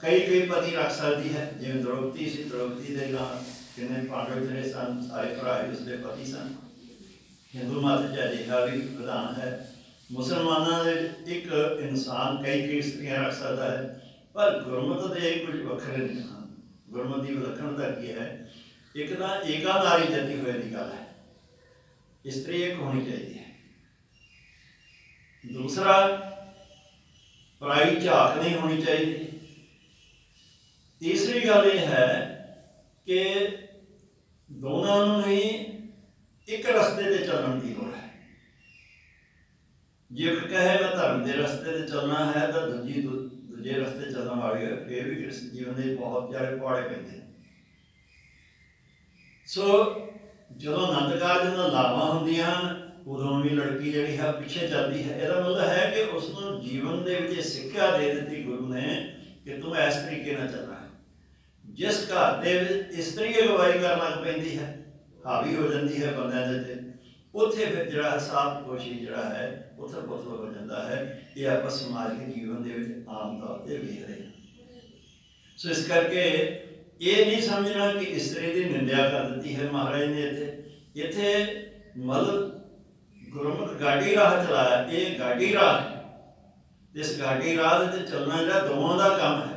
ਕਈ ਕਈ ਪਤੀ ਰੱਖ ਸਕਦੀ ਹੈ ਜਿਵੇਂ ਦ੍ਰੋਪਦੀ ਸੀ ਦ੍ਰੋਪਦੀ ਦੇ ਨਾਲ ਕਿੰਨੇ ਪਾਂਡਵ ਜਿਹੜੇ ਸਨ, ਸਾਰੇ ਭਰਾ ਹੀ ਉਸਦੇ ਪਤੀ ਸਨ। ਹਿੰਦੂ ਮਤ 'ਚ ਅਜਿਹਾ ਵੀ ਵਿਧਾਨ ਹੈ। ਮੁਸਲਮਾਨਾਂ ਦੇ ਇੱਕ ਇਨਸਾਨ ਕਈ ਕਈ ਇਸਤਰੀਆਂ ਰੱਖ ਸਕਦਾ ਹੈ, ਪਰ ਗੁਰਮਤਿ ਦੇ ਕੁਝ ਵੱਖਰੇ ਨਹੀਂ ਹਨ। ਗੁਰਮਤਿ ਦੀ ਵਿਲੱਖਣਤਾ ਕੀ ਹੈ? ਇੱਕ ਤਾਂ ਏਕਾ ਜਤੀ ਹੋਏ ਦੀ ਗੱਲ ਹੈ। ਇਸਤਰੀ ਇੱਕ ਹੋਣੀ ਚਾਹੀਦੀ ਹੈ। ਦੂਸਰਾ, ਪਰਾਈ ਝਾਕ ਨਹੀਂ ਹੋਣੀ ਚਾਹੀਦੀ। ਤੀਸਰੀ ਗੱਲ ਇਹ ਹੈ ਕਿ ਦੋਨਾਂ ਨੂੰ ਹੀ ਇੱਕ ਰਸਤੇ ਤੇ ਚੱਲਣ ਦੀ ਲੋੜ ਹੈ। ਜੇ ਇੱਕ ਕਹੇ ਮੈਂ ਧਰਮ ਦੇ ਰਸਤੇ ਤੇ ਚੱਲਣਾ ਹੈ, ਤਾਂ ਦੂਜੀ ਦੂਜੇ ਰਸਤੇ ਚੱਲਣ ਵਾਲੀ ਫਿਰ ਵੀ ਕ੍ਰਿਸ਼ਨ ਜੀਵਨ ਦੇ ਬਹੁਤ ਜ਼ਿਆਦਾ ਪੌੜੇ ਪੈਂਦੇ ਨੇ। ਸੋ ਜਦੋਂ ਆਨੰਦ ਕਾਰਜ ਦੀਆਂ ਲਾਭਾਂ ਹੁੰਦੀਆਂ ਹਨ, ਉਦੋਂ ਵੀ ਲੜਕੀ ਜਿਹੜੀ ਹੈ ਪਿੱਛੇ ਚੱਲਦੀ ਹੈ। ਇਹਦਾ ਮਤਲਬ ਹੈ ਕਿ ਉਸ ਨੂੰ ਜੀਵਨ ਦੇ ਵਿੱਚ ਸਿੱਖਿਆ ਦੇ ਦਿੱਤੀ ਗੁਰੂ ਨੇ ਕਿ ਤੂੰ ਇਸ ਤਰੀਕੇ ਨਾਲ ਚੱਲ। ਜਿਸ ਘਰ ਦੇ ਵਿੱਚ ਇਸਤਰੀ ਅਗਵਾਈ ਕਰਨ ਲੱਗ ਪੈਂਦੀ ਹੈ, ਹਾਵੀ ਹੋ ਜਾਂਦੀ ਹੈ ਬੰਦਿਆਂ ਦੇ ਤੇ ਉੱਥੇ ਫਿਰ ਜਿਹੜਾ ਹਿਸਾਬ ਕੋਸ਼ੀ ਜਿਹੜਾ ਹੈ, ਉੱਥੇ ਪੁੱਤ ਹੋ ਜਾਂਦਾ ਹੈ ਇਹ ਆਪਾਂ ਸਮਾਜਿਕ ਜੀਵਨ ਦੇ ਵਿੱਚ ਆਮ ਤੌਰ ਤੇ ਵੇਖ ਰਹੇ ਹਾਂ। ਸੋ ਇਸ ਕਰਕੇ ਇਹ ਨਹੀਂ ਸਮਝਣਾ ਕਿ ਇਸਤਰੀ ਦੀ ਨਿੰਦਿਆ ਕਰ ਦਿੱਤੀ ਹੈ ਮਹਾਰਾਜ ਨੇ ਇੱਥੇ। ਇੱਥੇ ਮਤਲਬ ਗੁਰਮੁਖ ਗਾਡੀ ਰਾਹ ਚਲਾਇਆ, ਇਹ ਗਾਡੀ ਰਾਹ ਇਸ ਗਾਡੀ ਰਾਹ ਦੇ ਤੇ ਚੱਲਣਾ ਜਿਹੜਾ ਦੋਵਾਂ ਦਾ ਕੰਮ ਹੈ।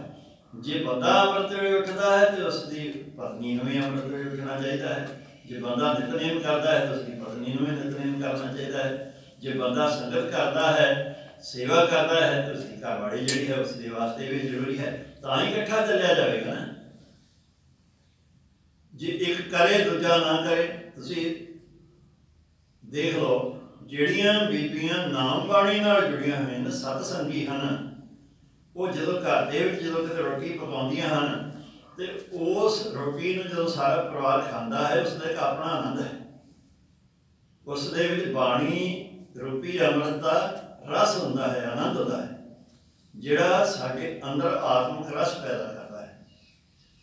ਜੇ ਬੰਦਾ ਅੰਮ੍ਰਿਤ ਵੇਲੇ ਉੱਠਦਾ ਹੈ ਤੇ ਉਸ ਦੀ ਪਤਨੀ ਨੂੰ ਵੀ ਅੰਮ੍ਰਿਤ ਵੇਲੇ ਉੱਠਣਾ ਚਾਹੀਦਾ ਹੈ। ਜੇ ਬੰਦਾ ਨਿਤਨੇਮ ਕਰਦਾ ਹੈ ਤਾਂ ਉਸ ਦੀ ਪਤਨੀ ਨੂੰ ਵੀ ਨਿਤਨੇਮ ਕਰਨਾ ਚਾਹੀਦਾ ਹੈ। ਜੇ ਬੰਦਾ ਸੰਗਤ ਕਰਦਾ ਹੈ, ਸੇਵਾ ਕਰਦਾ ਹੈ ਤਾਂ ਉਸ ਦੀ ਘਰਵਾਲੀ ਜਿਹੜੀ ਹੈ ਉਸ ਦੇ ਵਾਸਤੇ ਵੀ ਜ਼ਰੂਰੀ ਹੈ। ਤਾਂ ਹੀ ਇਕੱਠਾ ਚੱਲਿਆ ਜਾਵੇਗਾ ਨਾ। ਜੇ ਇੱਕ ਕਰੇ, ਦੂਜਾ ਨਾ ਕਰੇ, ਤੁਸੀਂ ਦੇਖ ਲਓ, ਜਿਹੜੀਆਂ ਬੀਬੀਆਂ ਨਾਮ ਬਾਣੀ ਨਾਲ ਜੁੜੀਆਂ ਹੋਈਆਂ ਨੇ ਸਤ ਸੰਗੀ ਹਨ ਉਹ ਜਦੋਂ ਘਰ ਦੇ ਵਿੱਚ ਜਦੋਂ ਕਿਤੇ ਰੋਟੀ ਪਕਾਉਂਦੀਆਂ ਹਨ, ਤੇ ਉਸ ਰੋਟੀ ਨੂੰ ਜਦੋਂ ਸਾਰਾ ਪਰਿਵਾਰ ਖਾਂਦਾ ਹੈ ਉਸ ਦਾ ਇੱਕ ਆਪਣਾ ਆਨੰਦ ਹੈ। ਉਸ ਦੇ ਵਿੱਚ ਬਾਣੀ, ਰੂਪੀ ਅੰਮ੍ਰਿਤ ਦਾ ਰਸ ਹੁੰਦਾ ਹੈ, ਆਨੰਦ ਹੁੰਦਾ ਹੈ, ਜਿਹੜਾ ਸਾਡੇ ਅੰਦਰ ਆਤਮਿਕ ਰਸ ਪੈਦਾ ਕਰਦਾ ਹੈ।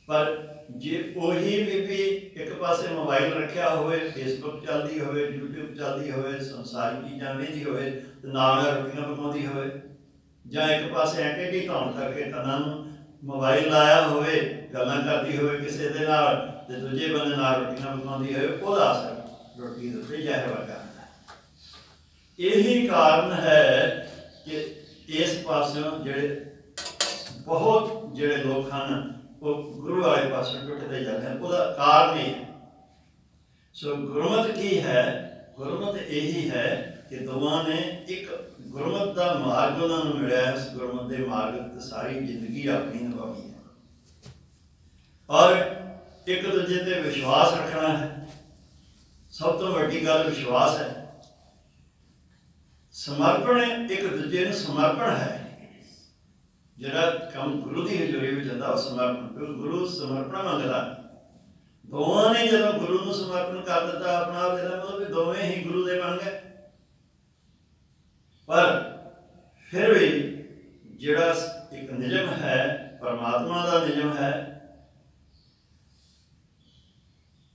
ਪਰ ਜੇ ਉਹੀ ਬੀਬੀ ਇੱਕ ਪਾਸੇ ਮੋਬਾਈਲ ਰੱਖਿਆ ਹੋਵੇ ਫੇਸਬੁੱਕ ਚੱਲਦੀ ਹੋਵੇ, YouTube ਚੱਲਦੀ ਹੋਵੇ, ਸੰਸਾਰਿਕ ਚੀਜ਼ਾਂ ਵੇਖਦੀ ਹੋਵੇ, ਤੇ ਨਾਲ ਰੋਟੀਆਂ ਪਕਾਉਂਦੀ ਹੋਵੇ ਜਾਂ ਇੱਕ ਪਾਸੇ ਐਂਟੀਟੀ ਧੌਣ ਕਰਕੇ ਕੰਨਾਂ ਨੂੰ ਮੋਬਾਈਲ ਲਾਇਆ ਹੋਵੇ, ਗੱਲਾਂ ਕਰਦੀ ਹੋਵੇ ਕਿਸੇ ਦੇ ਨਾਲ, ਤੇ ਦੂਜੇ ਬੰਦੇ ਨਾਲ ਰੋਟੀਆਂ ਪਕਾਉਂਦੀ ਹੋਵੇ, ਉਹਦਾ ਅਸਰ ਰੋਟੀ ਦੇ ਉੱਤੇ ਜ਼ਹਿਰ ਵਰਗਾ ਇਹੀ ਕਾਰਨ ਹੈ ਕਿ ਇਸ ਪਾਸਿਓਂ ਜਿਹੜੇ ਬਹੁਤ ਜਿਹੜੇ ਲੋਕ ਹਨ, ਉਹ ਗੁਰੂ ਵਾਲੇ ਪਾਸੇ ਟੁੱਟਦੇ ਜਾਂਦੇ ਹਨ, ਉਹਦਾ ਕਾਰਨ ਇਹ ਹੈ। ਸੋ ਗੁਰਮਤ ਕੀ ਹੈ? ਗੁਰਮਤ ਇਹੀ ਹੈ ਕਿ ਦੋਵਾਂ ਨੇ ਇੱਕ ਗੁਰਮਤ ਦਾ ਮਾਰਗ ਉਹਨਾਂ ਨੂੰ ਮਿਲਿਆ ਹੈ, ਗੁਰਮਤ ਦੇ ਮਾਰਗ ਤੇ ਸਾਰੀ ਜ਼ਿੰਦਗੀ ਆਪਣੀ ਨਿਭਾਉਣੀ ਹੈ। ਔਰ ਇੱਕ ਦੂਜੇ ਤੇ ਵਿਸ਼ਵਾਸ ਰੱਖਣਾ ਹੈ। ਸਭ ਤੋਂ ਵੱਡੀ ਗੱਲ ਵਿਸ਼ਵਾਸ ਹੈ। ਸਮਰਪਣ ਇੱਕ ਦੂਜੇ ਨੂੰ ਸਮਰਪਣ ਹੈ। ਜਿਹੜਾ ਕੰਮ ਗੁਰੂ ਦੀ ਹਜ਼ੂਰੀ ਵਿੱਚ ਹੁੰਦਾ ਉਹ ਸਮਰਪਣ। ਗੁਰੂ ਸਮਰਪਣ ਮੰਗਦਾ। ਦੋਵਾਂ ਨੇ ਜਦੋਂ ਗੁਰੂ ਨੂੰ ਸਮਰਪਣ ਕਰ ਦਿੱਤਾ ਆਪਣਾ ਆਪ ਇਹਦਾ ਮਤਲਬ ਵੀ ਦੋਵੇਂ ਹੀ ਗੁਰੂ ਦੇ ਬਣ ਗਏ। ਪਰ ਫਿਰ ਵੀ ਜਿਹੜਾ ਇੱਕ ਨਿਯਮ ਹੈ, ਪਰਮਾਤਮਾ ਦਾ ਨਿਯਮ ਹੈ,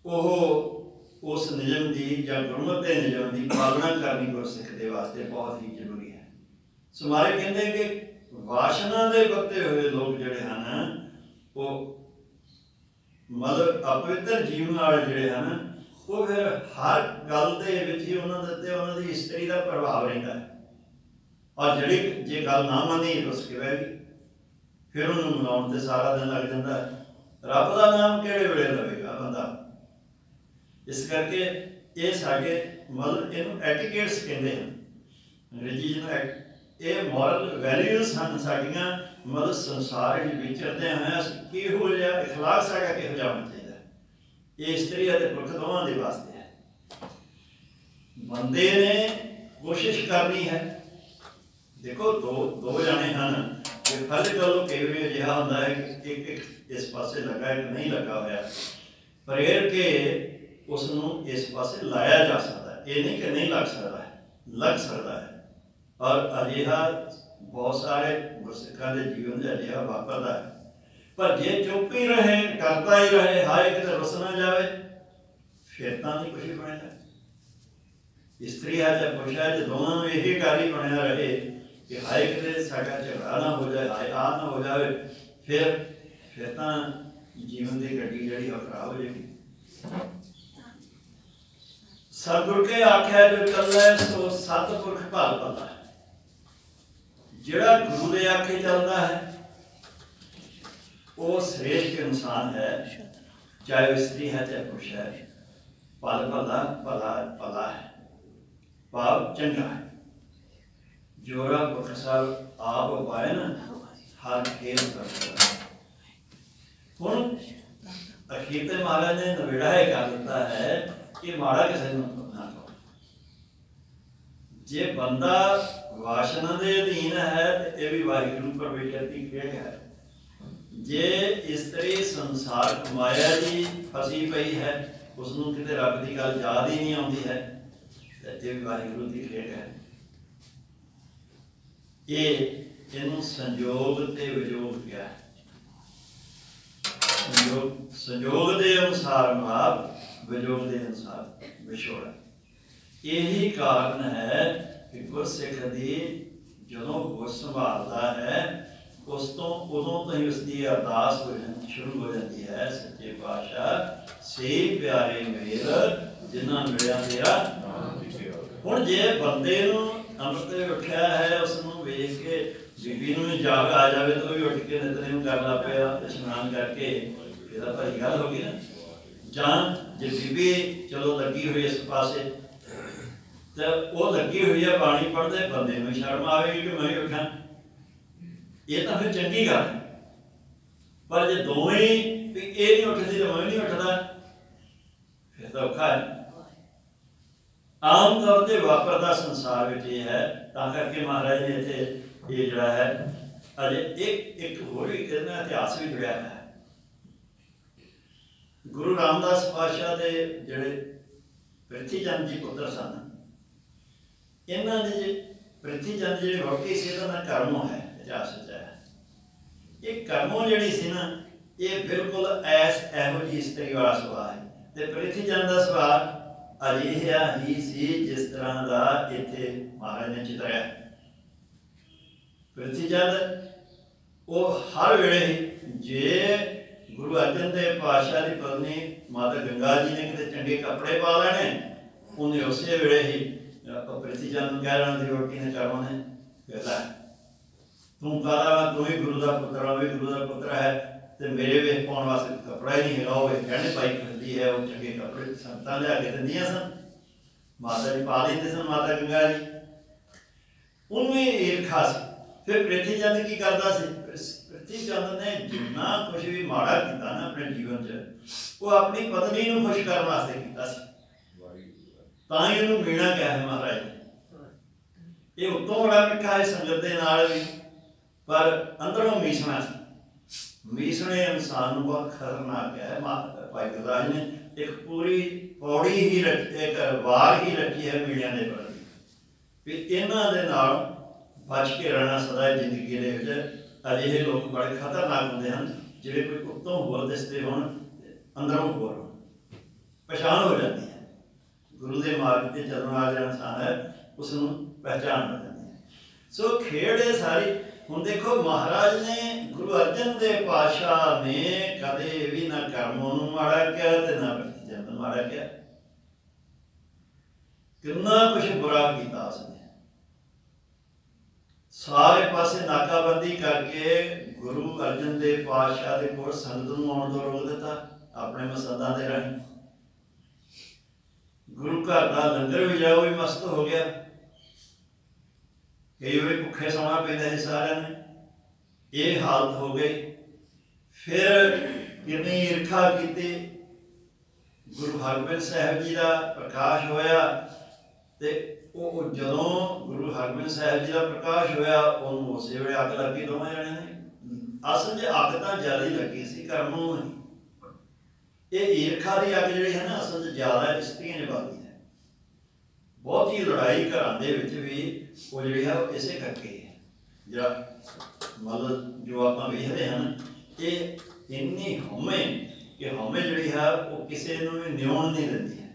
ਉਹ ਉਸ ਨਿਯਮ ਦੀ ਜਾਂ ਗੁਰਮਤਿ ਦੇ ਨਿਯਮ ਦੀ ਪਾਲਣਾ ਕਰਨੀ ਗੁਰਸਿੱਖ ਦੇ ਵਾਸਤੇ ਬਹੁਤ ਹੀ ਜ਼ਰੂਰੀ ਹੈ। ਸੋ ਮਾਰੇ ਕਹਿੰਦੇ ਕਿ ਵਾਸ਼ਨਾ ਦੇ ਬੱਤੇ ਹੋਏ ਲੋਕ ਜਿਹੜੇ ਹਨ, ਉਹ ਮਤਲਬ ਅਪਵਿੱਤਰ ਜੀਵਨ ਵਾਲੇ ਜਿਹੜੇ ਹਨ, ਉਹ ਫਿਰ ਹਰ ਗੱਲ ਦੇ ਵਿੱਚ ਹੀ ਉਹਨਾਂ ਦੇ ਉੱਤੇ ਉਹਨਾਂ ਦੀ ਇਸਤਰੀ ਦਾ ਪ੍ਰਭਾਵ ਰਹਿੰਦਾ ਹੈ। ਔਰ ਜਿਹੜੀ ਜੇ ਗੱਲ ਨਾ ਮੰਨੀ ਉਸ ਕਿਵੇਂ ਵੀ ਫਿਰ ਉਹਨੂੰ ਮਨਾਉਣ ਤੇ ਸਾਰਾ ਦਿਨ ਲੱਗ ਜਾਂਦਾ ਹੈ ਰੱਬ ਦਾ ਨਾਮ ਕਿਹੜੇ ਵੇਲੇ ਲਵੇਗਾ ਬੰਦਾ ਇਸ ਕਰਕੇ ਇਹ ਸਾਡੇ ਮਤਲਬ ਇਹਨੂੰ ਐਟੀਕੇਟਸ ਕਹਿੰਦੇ ਹਨ ਅੰਗਰੇਜ਼ੀ ਜਿਹਨੂੰ ਐਟ- ਇਹ ਮੋਰਲ ਵੈਲਿਊਜ਼ ਹਨ ਸਾਡੀਆਂ ਮਤਲਬ ਸੰਸਾਰ ਵਿੱਚ ਵਿਚਰਦੇ ਹਾਂ ਅਸੀਂ ਕਿਹੋ ਜਿਹਾ اخلاق ਸਾਡਾ ਕਿਹੋ ਜਿਹਾ ਹੋਣਾ ਚਾਹੀਦਾ ਹੈ। ਇਹ ਇਸਤਰੀ ਅਤੇ ਪੁਰਖ ਦੋਵਾਂ ਦੇ ਵਾਸਤੇ ਹੈ ਬੰਦੇ ਨੇ ਕੋਸ਼ਿਸ਼ ਕਰਨੀ ਹੈ ਦੇਖੋ, ਦੋ ਦੋ ਜਾਣੇ ਹਨ। ਜੇ ਪਹਿਲੇ ਗੱਲੋਂ ਕਈ ਅਜਿਹਾ ਹੁੰਦਾ ਹੈ ਕਿ ਇੱਕ ਇੱਕ ਇਸ ਪਾਸੇ ਲੱਗਾ, ਇੱਕ ਨਹੀਂ ਲੱਗਾ ਹੋਇਆ। ਪ੍ਰੇਰ ਕੇ ਉਸ ਨੂੰ ਇਸ ਪਾਸੇ ਲਾਇਆ ਜਾ ਸਕਦਾ ਇਹ ਨਹੀਂ ਕਿ ਨਹੀਂ ਲੱਗ ਸਕਦਾ ਲੱਗ ਸਕਦਾ ਹੈ। ਔਰ ਅਜਿਹਾ ਬਹੁਤ ਸਾਰੇ ਗੁਰਸਿੱਖਾਂ ਦੇ ਜੀਵਨ ਦੇ ਅਜਿਹਾ ਵਾਪਰਦਾ ਹੈ। ਪਰ ਜੇ ਚੁੱਪ ਹੀ ਰਹੇ ਕਰਦਾ ਹੀ ਰਹੇ ਹਾਏ ਕਿਤੇ ਰਸ ਨਾ ਜਾਵੇ, ਫਿਰ ਤਾਂ ਨਹੀਂ ਕੁਝ ਵੀ ਇਸਤਰੀ ਹੈ ਜਾਂ ਪੁਰਸ਼ ਹੈ ਜੇ ਦੋਵਾਂ ਨੂੰ ਇਹ ਕਾਰੀ ਬਣਿਆ ਰਹੇ ਕਿ ਹਾਏ ਕਿਤੇ ਸਾਡਾ ਝਗੜਾ ਨਾ ਹੋ ਜਾਏ ਹਾਏ ਆ ਨਾ ਹੋ ਜਾਵੇ, ਫਿਰ ਫਿਰ ਤਾਂ ਜੀਵਨ ਦੀ ਗੱਡੀ ਜਿਹੜੀ ਉਹ ਖਰਾਬ ਹੋ ਜਾਏਗੀ। ਸਤਿਗੁਰ ਕੇ ਆਖਿਆ ਜੋ ਚੱਲੈ, ਸੋ ਸਤਿਪੁਰਖ ਭਾਲ ਪੱਲਾ ਜਿਹੜਾ ਗੁਰੂ ਦੇ ਆਖੇ ਚੱਲਦਾ ਹੈ, ਉਹ ਸ੍ਰੇਸ਼ਟ ਇਨਸਾਨ ਹੈ, ਚਾਹੇ ਉਹ ਇਸਤਰੀ ਹੈ, ਚਾਹੇ ਪੁਰਸ਼ ਹੈ। ਪਲ ਭਲਾ ਭਲਾ ਭਲਾ ਹੈ। ਭਾਵ ਚੰਗਾ ਹੈ। ਜੋਰਾ ਪੁਰਖ ਆਪ ਉਪਾਏ ਹਰ ਖੇਲ ਕਰਦਾ। ਹੁਣ ਅਖੀਰ ਤੇ ਮਹਾਰਾਜ ਨੇ ਨਵੇੜਾ ਇਹ ਕਰ ਦਿੱਤਾ ਹੈ ਕਿ ਮਾੜਾ ਕਿਸੇ ਨੂੰ ਨਾ ਕਰੋ ਜੇ ਬੰਦਾ ਵਾਸ਼ਨਾ ਦੇ ਅਧੀਨ ਹੈ ਤੇ ਇਹ ਵੀ ਵਾਹਿਗੁਰੂ ਪਰਮੇਸ਼ਰ ਦੀ ਖੇਡ ਹੈ। ਜੇ ਇਸਤਰੀ ਸੰਸਾਰ ਕਮਾਇਆ ਦੀ ਫਸੀ ਪਈ ਹੈ ਉਸ ਨੂੰ ਕਿਤੇ ਰੱਬ ਦੀ ਗੱਲ ਯਾਦ ਹੀ ਨਹੀਂ ਆਉਂਦੀ ਹੈ, ਤੇ ਇਹ ਵੀ ਵਾਹਿਗੁਰੂ ਦੀ ਖੇਡ ਹੈ। ਇਹ ਇਹਨੂੰ ਸੰਜੋਗ ਤੇ ਵਿਜੋਗ ਕਿਹਾ ਹੈ। ਸੰਜੋਗ ਸੰਜੋਗ ਦੇ ਅਨੁਸਾਰ ਮਾਪ ਵਿਜੋਗ ਦੇ ਅਨੁਸਾਰ ਵਿਛੋੜਾ ਇਹੀ ਕਾਰਨ ਹੈ ਕਿ ਗੁਰਸਿੱਖ ਦੀ ਜਦੋਂ ਗੁਰ ਸੰਭਾਲਦਾ ਹੈ ਉਸ ਤੋਂ ਉਦੋਂ ਤੋਂ ਹੀ ਉਸ ਦੀ ਅਰਦਾਸ ਹੋ ਜਾਂਦੀ ਸ਼ੁਰੂ ਹੋ ਜਾਂਦੀ ਹੈ ਸੱਚੇ ਪਾਤਸ਼ਾਹ ਸੇ ਪਿਆਰੇ ਮੇਰ ਜਿਨ੍ਹਾਂ ਮਿਲਿਆ ਤੇਰਾ ਹੁਣ ਜੇ ਬੰਦੇ ਨੂੰ ਅੰਮ੍ਰਿਤ ਉੱਠਿਆ ਹੈ, ਉਸ ਨੂੰ ਵੇਖ ਕੇ ਬੀਬੀ ਨੂੰ ਜਾਗ ਆ ਜਾਵੇ ਤਾਂ ਉਹ ਵੀ ਉੱਠ ਕੇ ਨਿਤਨੇਮ ਕਰਨ ਪਿਆ, ਇਸ਼ਨਾਨ ਕਰਕੇ, ਇਹਦਾ ਭਾਈ ਗੱਲ ਹੋ ਗਈ ਨਾ। ਜਾਂ ਜੇ ਬੀਬੀ ਚਲੋ ਲੱਗੀ ਹੋਈ ਇਸ ਪਾਸੇ, ਤੇ ਉਹ ਲੱਗੀ ਹੋਈ ਹੈ ਬਾਣੀ ਪੜ੍ਹਦੇ, ਬੰਦੇ ਨੂੰ ਸ਼ਰਮ ਆਵੇਗੀ ਕਿ ਮੈਂ ਉੱਠਾਂ। ਇਹ ਤਾਂ ਫਿਰ ਚੰਗੀ ਗੱਲ ਹੈ। ਪਰ ਜੇ ਦੋਵੇਂ ਵੀ ਇਹ ਨਹੀਂ ਉੱਠਦੀ ਤਾਂ ਮੈਂ ਨਹੀਂ ਉੱਠਦਾ, ਫਿਰ ਤਾਂ ਔਖਾ ਹੈ। ਆਮ ਤੌਰ ਤੇ ਵਾਪਰਦਾ ਸੰਸਾਰ ਵਿੱਚ ਇਹ ਹੈ, ਤਾਂ ਕਰਕੇ ਮਹਾਰਾਜ ਨੇ ਇੱਥੇ ਇਹ ਜਿਹੜਾ ਹੈ, ਅਜੇ ਇੱਕ ਇੱਕ ਹੋਰ ਵੀ ਇਤਿਹਾਸ ਵੀ ਜੁੜਿਆ ਹੈ। ਗੁਰੂ ਰਾਮਦਾਸ ਪਾਤਸ਼ਾਹ ਦੇ ਜਿਹੜੇ ਪ੍ਰਿਥੀ ਚੰਦ ਜੀ ਪੁੱਤਰ ਸਨ, ਇਹਨਾਂ ਦੇ ਜੇ ਪ੍ਰਿਥੀ ਚੰਦ ਜਿਹੜੇ ਵਾਕਈ ਸੀ ਇਹਦਾ ਨਾਂ ਕਰਮੋ ਹੈ, ਇਤਿਹਾਸ ਵਿੱਚ ਹੈ। ਇਹ ਕਰਮੋ ਜਿਹੜੀ ਸੀ ਨਾ, ਇਹ ਬਿਲਕੁਲ ਐਸ ਇਹੋ ਜਿਹੀ ਇਸਤਰੀ ਵਾਲਾ ਸੁਭਾਅ ਹੈ। ਤੇ ਪ੍ਰਿਥੀ ਚੰਦ ਦਾ ਸੁਭਾਅ ਅਜਿਹਾ ਹੀ ਸੀ, ਜਿਸ ਤਰ੍ਹਾਂ ਦਾ ਇੱਥੇ ਮਹਾਰਾਜ ਨੇ ਚਿਤਰਿਆ ਪ੍ਰਿਥੀ ਚੰਦ ਉਹ ਹਰ ਵੇਲੇ ਜੇ ਗੁਰੂ ਅਰਜਨ ਦੇਵ ਪਾਤਸ਼ਾਹ ਦੀ ਪਤਨੀ ਮਾਤਾ ਗੰਗਾ ਜੀ ਨੇ ਕਿਤੇ ਚੰਗੇ ਕੱਪੜੇ ਪਾ ਲੈਣੇ, ਉਹਨੇ ਉਸੇ ਵੇਲੇ ਹੀ ਆਪਾਂ ਪ੍ਰਿਥੀ ਚੰਦ ਨੂੰ ਕਹਿ ਲੈਣਾ ਦੀ ਰੋਟੀ ਨੇ ਕਰਵਾਉਣੇ? ਕਹਿੰਦਾ, ਤੂੰ ਕਾਲਾ ਤੂੰ ਹੀ ਗੁਰੂ ਦਾ ਪੁੱਤਰ ਆ ਵੀ ਗੁਰੂ ਦਾ ਪੁੱਤਰ ਹੈ ਤੇ ਮੇਰੇ ਵੇਖ ਪਾਉਣ ਵਾਸਤੇ ਕੱਪੜਾ ਹੀ ਨਹੀਂ ਹੈਗਾ, ਉਹ ਕਹਿੰਦੇ ਪਾਈ ਫਿਰਦੀ ਹੈ, ਉਹ ਚੰਗੇ ਕੱਪੜੇ ਸੰਤਾਂ ਲਿਆ ਕੇ ਦਿੰਦੀਆਂ ਸਨ। ਮਾਤਾ ਜੀ ਪਾ ਲੈਂਦੇ ਸਨ, ਮਾਤਾ ਗੰਗਾ ਜੀ। ਉਹਨੂੰ ਇਹ ਈਰਖਾ ਸੀ ਫਿਰ ਪ੍ਰਿਥੀ ਚੰਦ ਕੀ ਕਰਦਾ ਸੀ? ਪ੍ਰਿਥੀ ਚੰਦ ਨੇ ਜਿੰਨਾ ਕੁਝ ਵੀ ਮਾੜਾ ਕੀਤਾ ਨਾ ਆਪਣੇ ਜੀਵਨ 'ਚ, ਉਹ ਆਪਣੀ ਪਤਨੀ ਨੂੰ ਖੁਸ਼ ਕਰਨ ਵਾਸਤੇ ਕੀਤਾ ਸੀ। ਤਾਂ ਹੀ ਉਹਨੂੰ ਮੀਣਾ ਕਿਹਾ ਹੈ ਮਹਾਰਾਜ। ਇਹ ਉਤੋਂ ਬੜਾ ਮਿੱਠਾ ਹੈ ਸੰਗਤ ਦੇ ਨਾਲ ਵੀ, ਪਰ ਅੰਦਰੋਂ ਮੀਸਣਾ ਸੀ। ਮੀਸਣੇ ਇਨਸਾਨ ਨੂੰ ਬਹੁਤ ਖਤਰਨਾਕ ਹੈ ਮਾ- ਭਾਈ ਗੁਰਦਾਸ ਨੇ ਇੱਕ ਪੂਰੀ ਪੌੜੀ ਹੀ ਇੱਕ ਵਾਰ ਹੀ ਰਚੀ ਹੈ ਮੀੜਿਆਂ ਦੇ ਪ੍ਰਤੀ। ਵੀ ਇਹਨਾਂ ਦੇ ਨਾਲ ਬਚ ਕੇ ਰਹਿਣਾ ਸਦਾ ਜ਼ਿੰਦਗੀ ਦੇ ਵਿੱਚ ਅਜਿਹੇ ਲੋਕ ਬੜੇ ਖਤਰਨਾਕ ਹੁੰਦੇ ਹਨ, ਜਿਹੜੇ ਕੋਈ ਉੱਤੋਂ ਹੋਰ ਦਿਸਦੇ ਹੋਣ ਅੰਦਰੋਂ ਹੋਰ ਹੋਣ। ਪਛਾਣ ਹੋ ਜਾਂਦੀ ਹੈ। ਗੁਰੂ ਦੇ ਮਾਰਗ ਤੇ ਚੱਲਣ ਵਾਲਾ ਇਨਸਾਨ ਹੈ ਉਸ ਨੂੰ ਪਹਿਚਾਣ ਹੋ ਜਾਂਦੀ ਹੈ। ਸੋ ਖੇਡ ਇਹ ਸਾਰੀ ਹੁਣ ਦੇਖੋ ਮਹਾਰਾਜ ਨੇ ਗੁਰੂ ਅਰਜਨ ਦੇ ਪਾਸ਼ਾ ਨੇ ਕਦੇ ਵੀ ਨਾ ਕਰਮ ਨੂੰ ਮਾੜਾ ਕਿਹਾ ਤੇ ਨਾ ਜਨ ਨੂੰ ਮਾੜਾ ਕਿਹਾ। ਕਿੰਨਾ ਕੁਝ ਬੁਰਾ ਕੀਤਾ ਉਸਨੇ। ਸਾਰੇ ਪਾਸੇ ਨਾਕਾਬੰਦੀ ਕਰਕੇ ਗੁਰੂ ਅਰਜਨ ਦੇ ਪਾਤਸ਼ਾਹ ਦੇ ਕੋਲ ਸੰਗਤ ਨੂੰ ਆਉਣ ਤੋਂ ਰੋਕ ਦਿੱਤਾ, ਆਪਣੇ ਮਸੰਦਾਂ ਦੇ ਰਾਹੀਂ। ਗੁਰੂ ਘਰ ਦਾ ਲੰਗਰ ਵੀ ਜਾਓ ਵੀ ਮਸਤ ਹੋ ਗਿਆ। ਕਈ ਵਾਰੀ ਭੁੱਖੇ ਸੌਣਾ ਪੈਂਦਾ ਸੀ ਸਾਰਿਆਂ ਨੇ। ਇਹ ਹਾਲਤ ਹੋ ਗਈ। ਫਿਰ ਕਿੰਨੀ ਈਰਖਾ ਕੀਤੀ। ਗੁਰੂ ਹਰਗੋਬਿੰਦ ਸਾਹਿਬ ਜੀ ਦਾ ਪ੍ਰਕਾਸ਼ ਹੋਇਆ ਤੇ ਉਹ ਜਦੋਂ ਗੁਰੂ ਹਰਗੋਬਿੰਦ ਸਾਹਿਬ ਜੀ ਦਾ ਪ੍ਰਕਾਸ਼ ਹੋਇਆ, ਉਹਨੂੰ ਉਸੇ ਵੇਲੇ ਅੱਗ ਲੱਗੀ ਦੋਵਾਂ ਜਣਿਆਂ ਨੇ। ਅਸਲ 'ਚ ਅੱਗ ਤਾਂ ਜ਼ਿਆਦਾ ਹੀ ਲੱਗੀ ਸੀ, ਕਰਮ ਨੂੰ ਇਹ ਈਰਖਾ ਦੀ ਅੱਗ ਜਿਹੜੀ ਹੈ ਨਾ, ਅਸਲ 'ਚ ਜ਼ਿਆਦਾ ਇਸਤਰੀਆਂ ਜਵਾਦੀ ਹੈ ਬਹੁਤੀ ਲੜਾਈ ਘਰਾਂ ਦੇ ਵਿੱਚ ਵੀ ਉਹ ਜਿਹੜੀ ਹੈ ਇਸੇ ਕਰਕੇ ਹੈ। ਜਿਹੜਾ ਮਤਲਬ ਜੋ ਆਪਾਂ ਵੇਖਦੇ ਹਾਂ ਇਹ ਇੰਨੀ ਹਉਮੈ ਕਿ ਹਉਮੈ ਜਿਹੜੀ ਹੈ ਉਹ ਕਿਸੇ ਨੂੰ ਵੀ ਨਿਉਣ ਨਹੀਂ ਦਿੰਦੀ ਹੈ।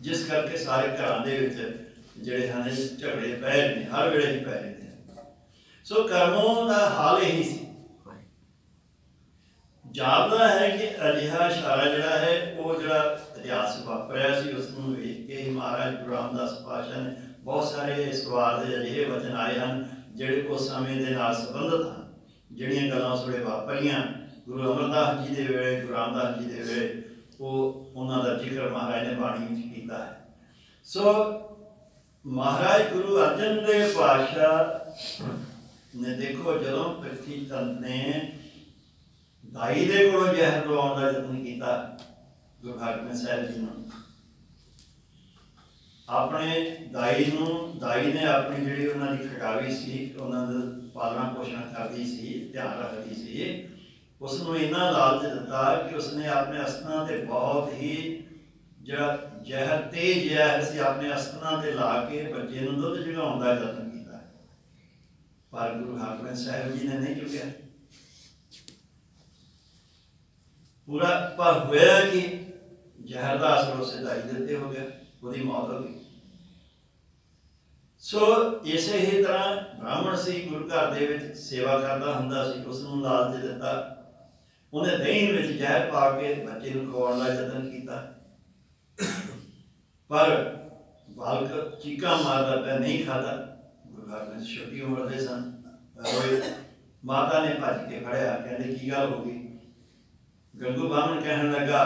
ਜਿਸ ਕਰਕੇ ਸਾਰੇ ਘਰਾਂ ਦੇ ਵਿੱਚ ਜਿਹੜੇ ਹਨ ਝਗੜੇ ਪੈ ਰਹੇ ਨੇ, ਹਰ ਵੇਲੇ ਹੀ ਪੈ ਰਹੇ ਨੇ। ਸੋ ਕਰਮੋਂ ਦਾ ਹਾਲ ਇਹੀ ਸੀ। ਜਾਪਦਾ ਹੈ ਕਿ ਅਜਿਹਾ ਇਸ਼ਾਰਾ ਜਿਹੜਾ ਹੈ, ਉਹ ਜਿਹੜਾ ਇਤਿਹਾਸ ਵਾਪਰਿਆ ਸੀ, ਉਸ ਨੂੰ ਕੇ ਹੀ ਮਹਾਰਾਜ ਗੁਰੂ ਰਾਮਦਾਸ ਪਾਤਸ਼ਾਹ ਨੇ ਬਹੁਤ ਸਾਰੇ ਇਸ ਦੇ ਅਜਿਹੇ ਵਚਨ ਆਏ ਹਨ, ਜਿਹੜੇ ਉਸ ਸਮੇਂ ਦੇ ਨਾਲ ਸੰਬੰਧਿਤ ਹਨ, ਜਿਹੜੀਆਂ ਗੱਲਾਂ ਉਸ ਵੇਲੇ ਵਾਪਰੀਆਂ। ਗੁਰੂ ਅਮਰਦਾਸ ਜੀ ਦੇ ਵੇਲੇ, ਗੁਰੂ ਜੀ ਦੇ ਵੇਲੇ, ਉਹ ਉਹਨਾਂ ਦਾ ਜ਼ਿਕਰ ਮਹਾਰਾਜ ਨੇ ਬਾਣੀ ਵਿੱਚ ਕੀਤਾ ਹੈ। ਸੋ, ਮਹਾਰਾਜ ਗੁਰੂ ਅਰਜਨ ਦੇਵ ਪਾਤਸ਼ਾਹ ਨੇ ਦੇਖੋ, ਜਦੋਂ ਪ੍ਰਿਥੀ ਚੰਦ ਨੇ ਦਾਈ ਦੇ ਕੋਲੋਂ ਜ਼ਹਿਰ ਲਵਾਉਣ ਦਾ ਯਤਨ ਕੀਤਾ, ਗੁਰੂ ਹਰਗੋਬਿੰਦ ਸਾਹਿਬ ਜੀ ਨੂੰ ਆਪਣੇ ਦਾਈ ਨੂੰ, ਦਾਈ ਨੇ ਆਪਣੀ ਜਿਹੜੀ ਉਹਨਾਂ ਦੀ ਖਟਾਵੀ ਸੀ, ਉਹਨਾਂ ਦਾ ਪਾਲਣਾ ਪੋਸ਼ਣ ਕਰਦੀ ਸੀ, ਧਿਆਨ ਰੱਖਦੀ ਸੀ ਉਸ ਨੂੰ ਇੰਨਾ ਲਾਲਚ ਦਿੱਤਾ ਕਿ ਉਸਨੇ ਆਪਣੇ ਅਸਤਨਾਂ ਤੇ ਬਹੁਤ ਹੀ ਜਿਹੜਾ ਜ਼ਹਿਰ ਤੇ ਜ਼ਹਿਰ ਸੀ, ਆਪਣੇ ਅਸਤਨਾਂ ਤੇ ਲਾ ਕੇ ਬੱਚੇ ਨੂੰ ਦੁੱਧ ਜਗਾਉਣ ਦਾ ਯਤਨ ਕੀਤਾ। ਪਰ ਗੁਰੂ ਹਰਗੋਬਿੰਦ ਸਾਹਿਬ ਜੀ ਨੇ ਨਹੀਂ ਚੁੱਕਿਆ। ਪੂਰਾ ਪਰ ਹੋਇਆ ਕਿ? ਜ਼ਹਿਰ ਦਾ ਅਸਰ ਉਸੇ ਦਾਈ ਦੇ ਉੱਤੇ ਹੋ ਗਿਆ, ਉਹਦੀ ਮੌਤ ਹੋ ਗਈ। ਸੋ ਇਸੇ ਹੀ ਤਰ੍ਹਾਂ ਬ੍ਰਾਹਮਣ ਸੀ ਗੁਰੂ ਘਰ ਦੇ ਵਿੱਚ ਸੇਵਾ ਕਰਦਾ ਹੁੰਦਾ ਸੀ ਉਸ ਨੂੰ ਲਾਲਚ ਦਿੱਤਾ। ਉਹਨੇ ਦਹੀਂ ਵਿੱਚ ਜ਼ਹਿਰ ਪਾ ਕੇ ਬੱਚੇ ਨੂੰ ਖਵਾਉਣ ਦਾ ਯਤਨ ਕੀਤਾ। ਪਰ ਬਾਲਕ ਚੀਕਾਂ ਮਾਰਦਾ ਪਿਆ, ਨਹੀਂ ਖਾਦਾ ਗੁਰੂ ਘਰ ਵਿੱਚ ਛੋਟੀ ਉਮਰ ਦੇ ਸਨ। ਰੋਏ ਮਾਤਾ ਨੇ ਭੱਜ ਕੇ ਫੜਿਆ, ਕਹਿੰਦੇ, ਕੀ ਗੱਲ ਹੋ ਗਈ? ਗੰਗੂ ਬਾਹਮਣ ਕਹਿਣ ਲੱਗਾ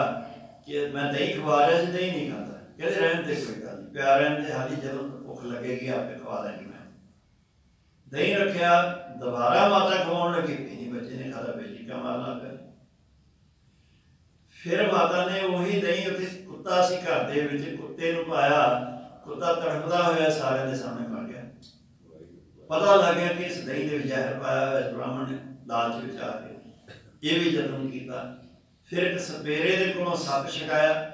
ਕਿ ਮੈਂ ਦਹੀਂ ਖਵਾ ਰਿਹਾ ਸੀ, ਦਹੀਂ ਨਹੀਂ ਖਾਂਦਾ ਕਹਿੰਦੇ, ਰਹਿਣ ਤੇ ਕੋਈ ਗੱਲ ਨਹੀਂ। ਪਿਆਰ ਰਹਿਣ ਤੇ ਹਾਲੀ ਜਦੋਂ ਭੁੱਖ ਲੱਗੇਗੀ, ਆਪੇ ਖਵਾ ਦਾਂਗੀ ਮੈਂ। ਦਹੀਂ ਰੱਖਿਆ, ਦੁਬਾਰਾ ਮਾਤਾ ਖਵਾਉਣ ਲੱਗੀ। ਨਹੀਂ ਬੱਚੇ ਨੇ ਖਾਦਾ ਬੇਜੀ ਕਾ ਮਾਰਨਾ ਪਿਆ ਫਿਰ ਮਾਤਾ ਨੇ ਉਹੀ ਦਹੀਂ ਉੱਥੇ ਕੁੱਤਾ ਸੀ ਘਰ ਦੇ ਵਿੱਚ, ਕੁੱਤੇ ਨੂੰ ਪਾਇਆ। ਕੁੱਤਾ ਤੜਫਦਾ ਹੋਇਆ ਸਾਰਿਆਂ ਦੇ ਸਾਹਮਣੇ ਮਰ ਗਿਆ। ਪਤਾ ਲੱਗ ਗਿਆ ਕਿ ਇਸ ਦਹੀਂ ਦੇ ਵਿੱਚ ਜ਼ਹਿਰ ਪਾਇਆ ਹੋਇਆ ਬ੍ਰਾਹਮਣ ਨੇ ਲਾਲਚ ਵਿੱਚ ਆ ਕੇ। ਇਹ ਵੀ ਯਤਨ ਕੀਤਾ। ਫਿਰ ਇੱਕ ਸਪੇਰੇ ਦੇ ਕੋਲੋਂ ਸੱਪ ਛਕਾਇਆ,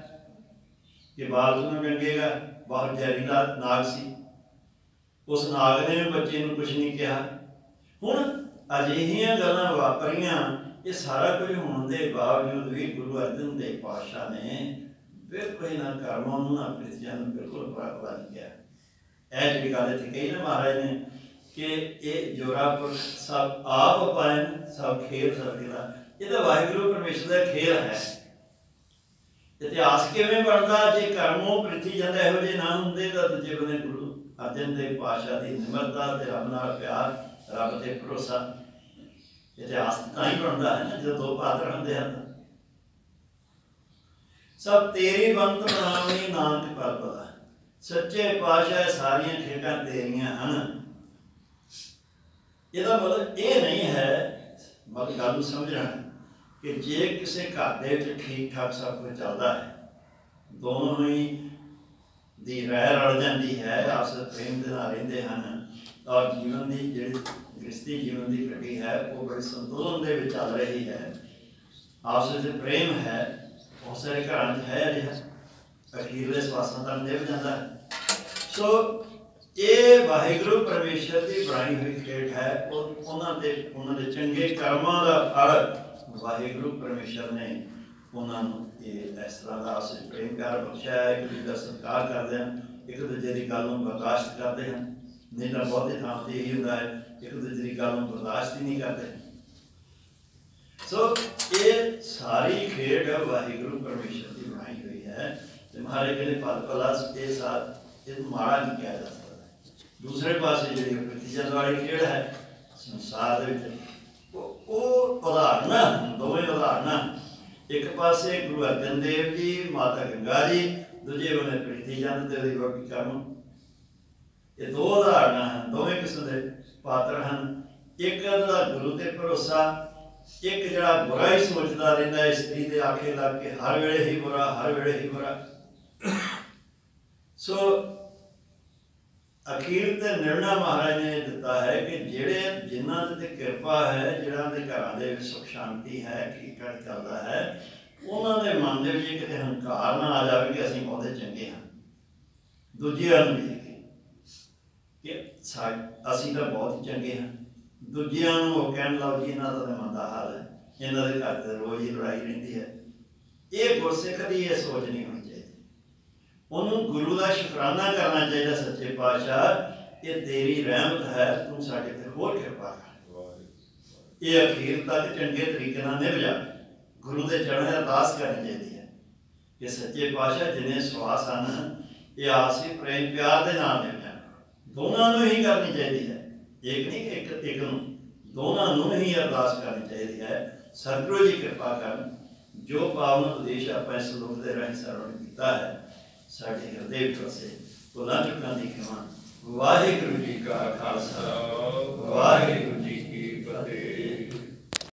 ਕਿ ਬਾਜ਼ੂ ਨੂੰ ਗੰਗੇਗਾ ਬਹੁਤ ਜ਼ਹਿਰੀਲਾ ਨਾਗ ਸੀ। ਉਸ ਨਾਗ ਨੇ ਵੀ ਬੱਚੇ ਨੂੰ ਕੁਝ ਨਹੀਂ ਕਿਹਾ। ਹੁਣ ਅਜਿਹੀਆਂ ਗੱਲਾਂ ਵਾਪਰੀਆਂ, ਇਹ ਸਾਰਾ ਕੁਝ ਹੋਣ ਦੇ ਬਾਵਜੂਦ ਵੀ ਗੁਰੂ ਅਰਜਨ ਦੇਵ ਪਾਤਸ਼ਾਹ ਨੇ ਬਿਲਕੁਲ ਨਾ ਕਰਮਾਂ ਨੂੰ ਨਾ ਪ੍ਰਿਤਿਆਂ ਬਿਲਕੁਲ ਬਰਾਬਰ ਨਹੀਂ ਕਿਹਾ ਇਹ ਜਿਹੜੀ ਗੱਲ ਇੱਥੇ ਕਹੀ ਨਾ ਮਹਾਰਾਜ ਨੇ ਕਿ ਇਹ ਜੋਰਾਪੁਰ ਸਭ ਆਪ ਪਾਇਨ ਸਭ ਖੇਲ ਸਭ ਖੇਲਾ ਇਹ ਤਾਂ ਵਾਹਿਗੁਰੂ ਪਰਮੇਸ਼ਰ ਦਾ ਖੇਲ ਹੈ। ਇਤਿਹਾਸ ਕਿਵੇਂ ਬਣਦਾ, ਜੇ ਕਰਮੋਂ ਪ੍ਰਿਥੀ ਜਾਂਦਾ, ਇਹੋ ਜਿਹੇ ਨਾ ਹੁੰਦੇ ਤਾਂ ਦੂਜੇ ਬੰਦੇ ਗੁਰੂ ਅਰਜਨ ਦੇਵ ਪਾਤਸ਼ਾਹ ਦੀ ਨਿਮਰਤਾ ਤੇ ਰੱਬ ਨਾਲ ਪਿਆਰ, ਰੱਬ ਤੇ ਭਰੋਸਾ, ਇਤਿਹਾਸ ਤਾਂ ਹੀ ਬਣਦਾ ਹੈ ਨਾ, ਜਦੋਂ ਦੋ ਪਾਤਰ ਹੁੰਦੇ ਹਨ। ਸਭ ਤੇਰੀ ਬੰਤ ਬਣਾਉਣੀ ਨਾਨਕ ਪਰਪਦਾ ਸੱਚੇ ਪਾਤਸ਼ਾਹ ਸਾਰੀਆਂ ਖੇਡਾਂ ਤੇਰੀਆਂ ਹਨ। ਇਹਦਾ ਮਤਲਬ ਇਹ ਨਹੀਂ ਹੈ, ਮਤਲਬ ਗੱਲ ਨੂੰ ਸਮਝਣਾ, ਕਿ ਜੇ ਕਿਸੇ ਘਰ ਦੇ ਵਿੱਚ ਠੀਕ ਠਾਕ ਸਭ ਕੁਝ ਚੱਲਦਾ ਹੈ, ਦੋਨੋਂ ਹੀ ਦੀ ਰਹਿ ਰਲ ਜਾਂਦੀ ਹੈ ਆਪਸ ਪ੍ਰੇਮ ਦੇ ਨਾਲ ਰਹਿੰਦੇ ਹਨ ਔਰ ਜੀਵਨ ਦੀ ਜਿਹੜੀ ਗ੍ਰਸਤੀ ਜੀਵਨ ਦੀ ਘਟੀ ਹੈ, ਉਹ ਬੜੇ ਸੰਤੁਲਨ ਦੇ ਵਿੱਚ ਚੱਲ ਰਹੀ ਹੈ। ਆਪਸ ਵਿੱਚ ਪ੍ਰੇਮ ਹੈ, ਬਹੁਤ ਸਾਰੇ ਘਰਾਂ 'ਚ ਹੈ ਅਜਿਹਾ, ਅਖੀਰਲੇ ਸਵਾਸਾਂ ਤੱਕ ਨਿਭ ਜਾਂਦਾ ਸੋ ਇਹ ਵਾਹਿਗੁਰੂ ਪਰਮੇਸ਼ਰ ਦੀ ਬਣਾਈ ਹੋਈ ਖੇਡ ਹੈ, ਉਹ ਉਹਨਾਂ ਦੇ ਉਹਨਾਂ ਦੇ ਚੰਗੇ ਕਰਮਾਂ ਦਾ ਫਲ ਵਾਹਿਗੁਰੂ ਪਰਮੇਸ਼ਰ ਨੇ ਉਹਨਾਂ ਨੂੰ ਇਹ ਇਸ ਤਰ੍ਹਾਂ ਦਾ ਆਸ ਪ੍ਰੇਮ ਕਰ ਬਖਸ਼ਿਆ ਹੈ, ਇੱਕ ਦੂਜੇ ਸਤਿਕਾਰ ਕਰਦੇ ਹਨ ਇੱਕ ਦੂਜੇ ਦੀ ਗੱਲ ਨੂੰ ਬਰਦਾਸ਼ਤ ਕਰਦੇ ਹਨ ਨਹੀਂ ਤਾਂ ਬਹੁਤੇ ਥਾਂ ਤੇ ਇਹੀ ਹੁੰਦਾ ਹੈ, ਇੱਕ ਦੂਜੇ ਦੀ ਗੱਲ ਨੂੰ ਬਰਦਾਸ਼ਤ ਹੀ ਨਹੀਂ ਕਰਦੇ। ਸੋ ਇਹ ਸਾਰੀ ਖੇਡ ਵਾਹਿਗੁਰੂ ਪਰਮੇਸ਼ਰ ਦੀ ਬਣਾਈ ਹੋਈ ਹੈ ਤੇ ਮਹਾਰਾਜ ਕਹਿੰਦੇ ਪਲ ਪਲਾਸ ਇਹ ਸਾਥ ਇਹ ਮਾੜਾ ਨਹੀਂ ਕਿਹਾ ਜਾ ਸਕਦਾ। ਦੂਸਰੇ ਪਾਸੇ ਜਿਹੜੀ ਪ੍ਰਤੀਜਨ ਵਾਲੀ ਖੇਡ ਹੈ, ਸੰਸਾਰ ਦੇ ਵਿੱਚ, ਉਹ ਇੱਕ ਪਾਸੇ ਗੁਰੂ ਅਰਜਨ ਦੇਵ ਜੀ, ਮਾਤਾ ਗੰਗਾ ਜੀ, ਦੂਜੇ ਬੰਨੇ ਚੰਦ ਤੇ ਉਹਦੀ ਵਰਤੀ ਕਰਮ ਇਹ ਦੋ ਉਦਾਹਰਨਾਂ ਹਨ, ਦੋਵੇਂ ਕਿਸਮ ਦੇ ਪਾਤਰ ਹਨ। ਇੱਕ ਦਾ ਗੁਰੂ ਤੇ ਭਰੋਸਾ, ਇੱਕ ਜਿਹੜਾ ਬੁਰਾ ਹੀ ਸੋਚਦਾ ਰਹਿੰਦਾ ਹੈ ਇਸਤਰੀ ਦੇ ਆਖੇ ਲੱਗ ਕੇ ਹਰ ਵੇਲੇ ਹੀ ਬੁਰਾ, ਹਰ ਵੇਲੇ ਹੀ ਬੁਰਾ। ਸੋ ਅਖੀਰ ਤੇ ਨਿਰਣਾ ਮਹਾਰਾਜ ਨੇ ਦਿੱਤਾ ਹੈ ਕਿ ਜਿਹੜੇ ਜਿਨ੍ਹਾਂ ਦੇ ਤੇ ਕਿਰਪਾ ਹੈ ਜਿਹੜਾ ਦੇ ਘਰਾਂ ਦੇ ਵਿੱਚ ਸੁਖ ਸ਼ਾਂਤੀ ਹੈ, ਠੀਕ ਠਾਕ ਚੱਲਦਾ ਹੈ, ਉਹਨਾਂ ਦੇ ਮਨ ਦੇ ਵਿੱਚ ਕਿਤੇ ਹੰਕਾਰ ਨਾ ਆ ਜਾਵੇ ਕਿ ਅਸੀਂ ਬਹੁਤੇ ਚੰਗੇ ਹਾਂ। ਦੂਜਿਆਂ ਨੂੰ ਦੇਖ ਕਿ ਸਾ- ਅਸੀਂ ਤਾਂ ਬਹੁਤ ਚੰਗੇ ਹਾਂ। ਦੂਜਿਆਂ ਨੂੰ ਉਹ ਕਹਿਣ ਲੱਗ ਜੀ ਇਹਨਾਂ ਦਾ ਤਾਂ ਮੰਦਾ ਹਾਲ ਹੈ ਇਹਨਾਂ ਦੇ ਘਰ ਤੇ ਰੋਜ਼ ਹੀ ਲੜਾਈ ਰਹਿੰਦੀ ਹੈ। ਇਹ ਗੁਰਸਿੱਖ ਦੀ ਇਹ ਸੋਚ ਨਹੀਂ ਹੋਣੀ। ਉਹਨੂੰ ਗੁਰੂ ਦਾ ਸ਼ੁਕਰਾਨਾ ਕਰਨਾ ਚਾਹੀਦਾ ਸੱਚੇ ਪਾਤਸ਼ਾਹ ਇਹ ਤੇਰੀ ਰਹਿਮਤ ਹੈ, ਤੂੰ ਸਾਡੇ ਤੇ ਹੋਰ ਕਿਰਪਾ ਕਰ। ਇਹ ਅਖੀਰ ਤੱਕ ਚੰਗੇ ਤਰੀਕੇ ਨਾਲ ਨਿਭ ਜਾ। ਗੁਰੂ ਦੇ ਚਰਨਾਂ ਅਰਦਾਸ ਕਰਨੀ ਚਾਹੀਦੀ ਹੈ ਕਿ ਸੱਚੇ ਪਾਤਸ਼ਾਹ ਜਿਨੇ ਸਵਾਸ ਹਨ, ਇਹ ਆਸੀ ਪ੍ਰੇਮ ਪਿਆਰ ਦੇ ਨਾਲ ਨਿਭ ਜਾਣ। ਦੋਨਾਂ ਨੂੰ ਹੀ ਕਰਨੀ ਚਾਹੀਦੀ ਹੈ। ਇੱਕ ਨਹੀਂ, ਇੱਕ ਇੱਕ ਨੂੰ। ਦੋਨਾਂ ਨੂੰ ਹੀ ਅਰਦਾਸ ਕਰਨੀ ਚਾਹੀਦੀ ਹੈ। ਸਤਿਗੁਰੂ ਜੀ ਕਿਰਪਾ ਕਰਨ, ਜੋ ਪਾਵਨ ਉਦੇਸ਼ ਆਪਾਂ ਇਸ ਲੋਕ ਦੇ ਰਾਹੀਂ ਸਰਵਣ ਕੀਤਾ ਹੈ ਸਾਡੇ ਹਿਰਦੇ ਵਿੱਚ ਵਸੇ। ਭੁੱਲਾਂ ਚੁੱਕਾਂ ਦੀ ਖਿਮਾ ਵਾਹਿਗੁਰੂ ਜੀ ਕਾ ਖਾਲਸਾ। ਵਾਹਿਗੁਰੂ ਜੀ ਕੀ ਫਤਿਹ।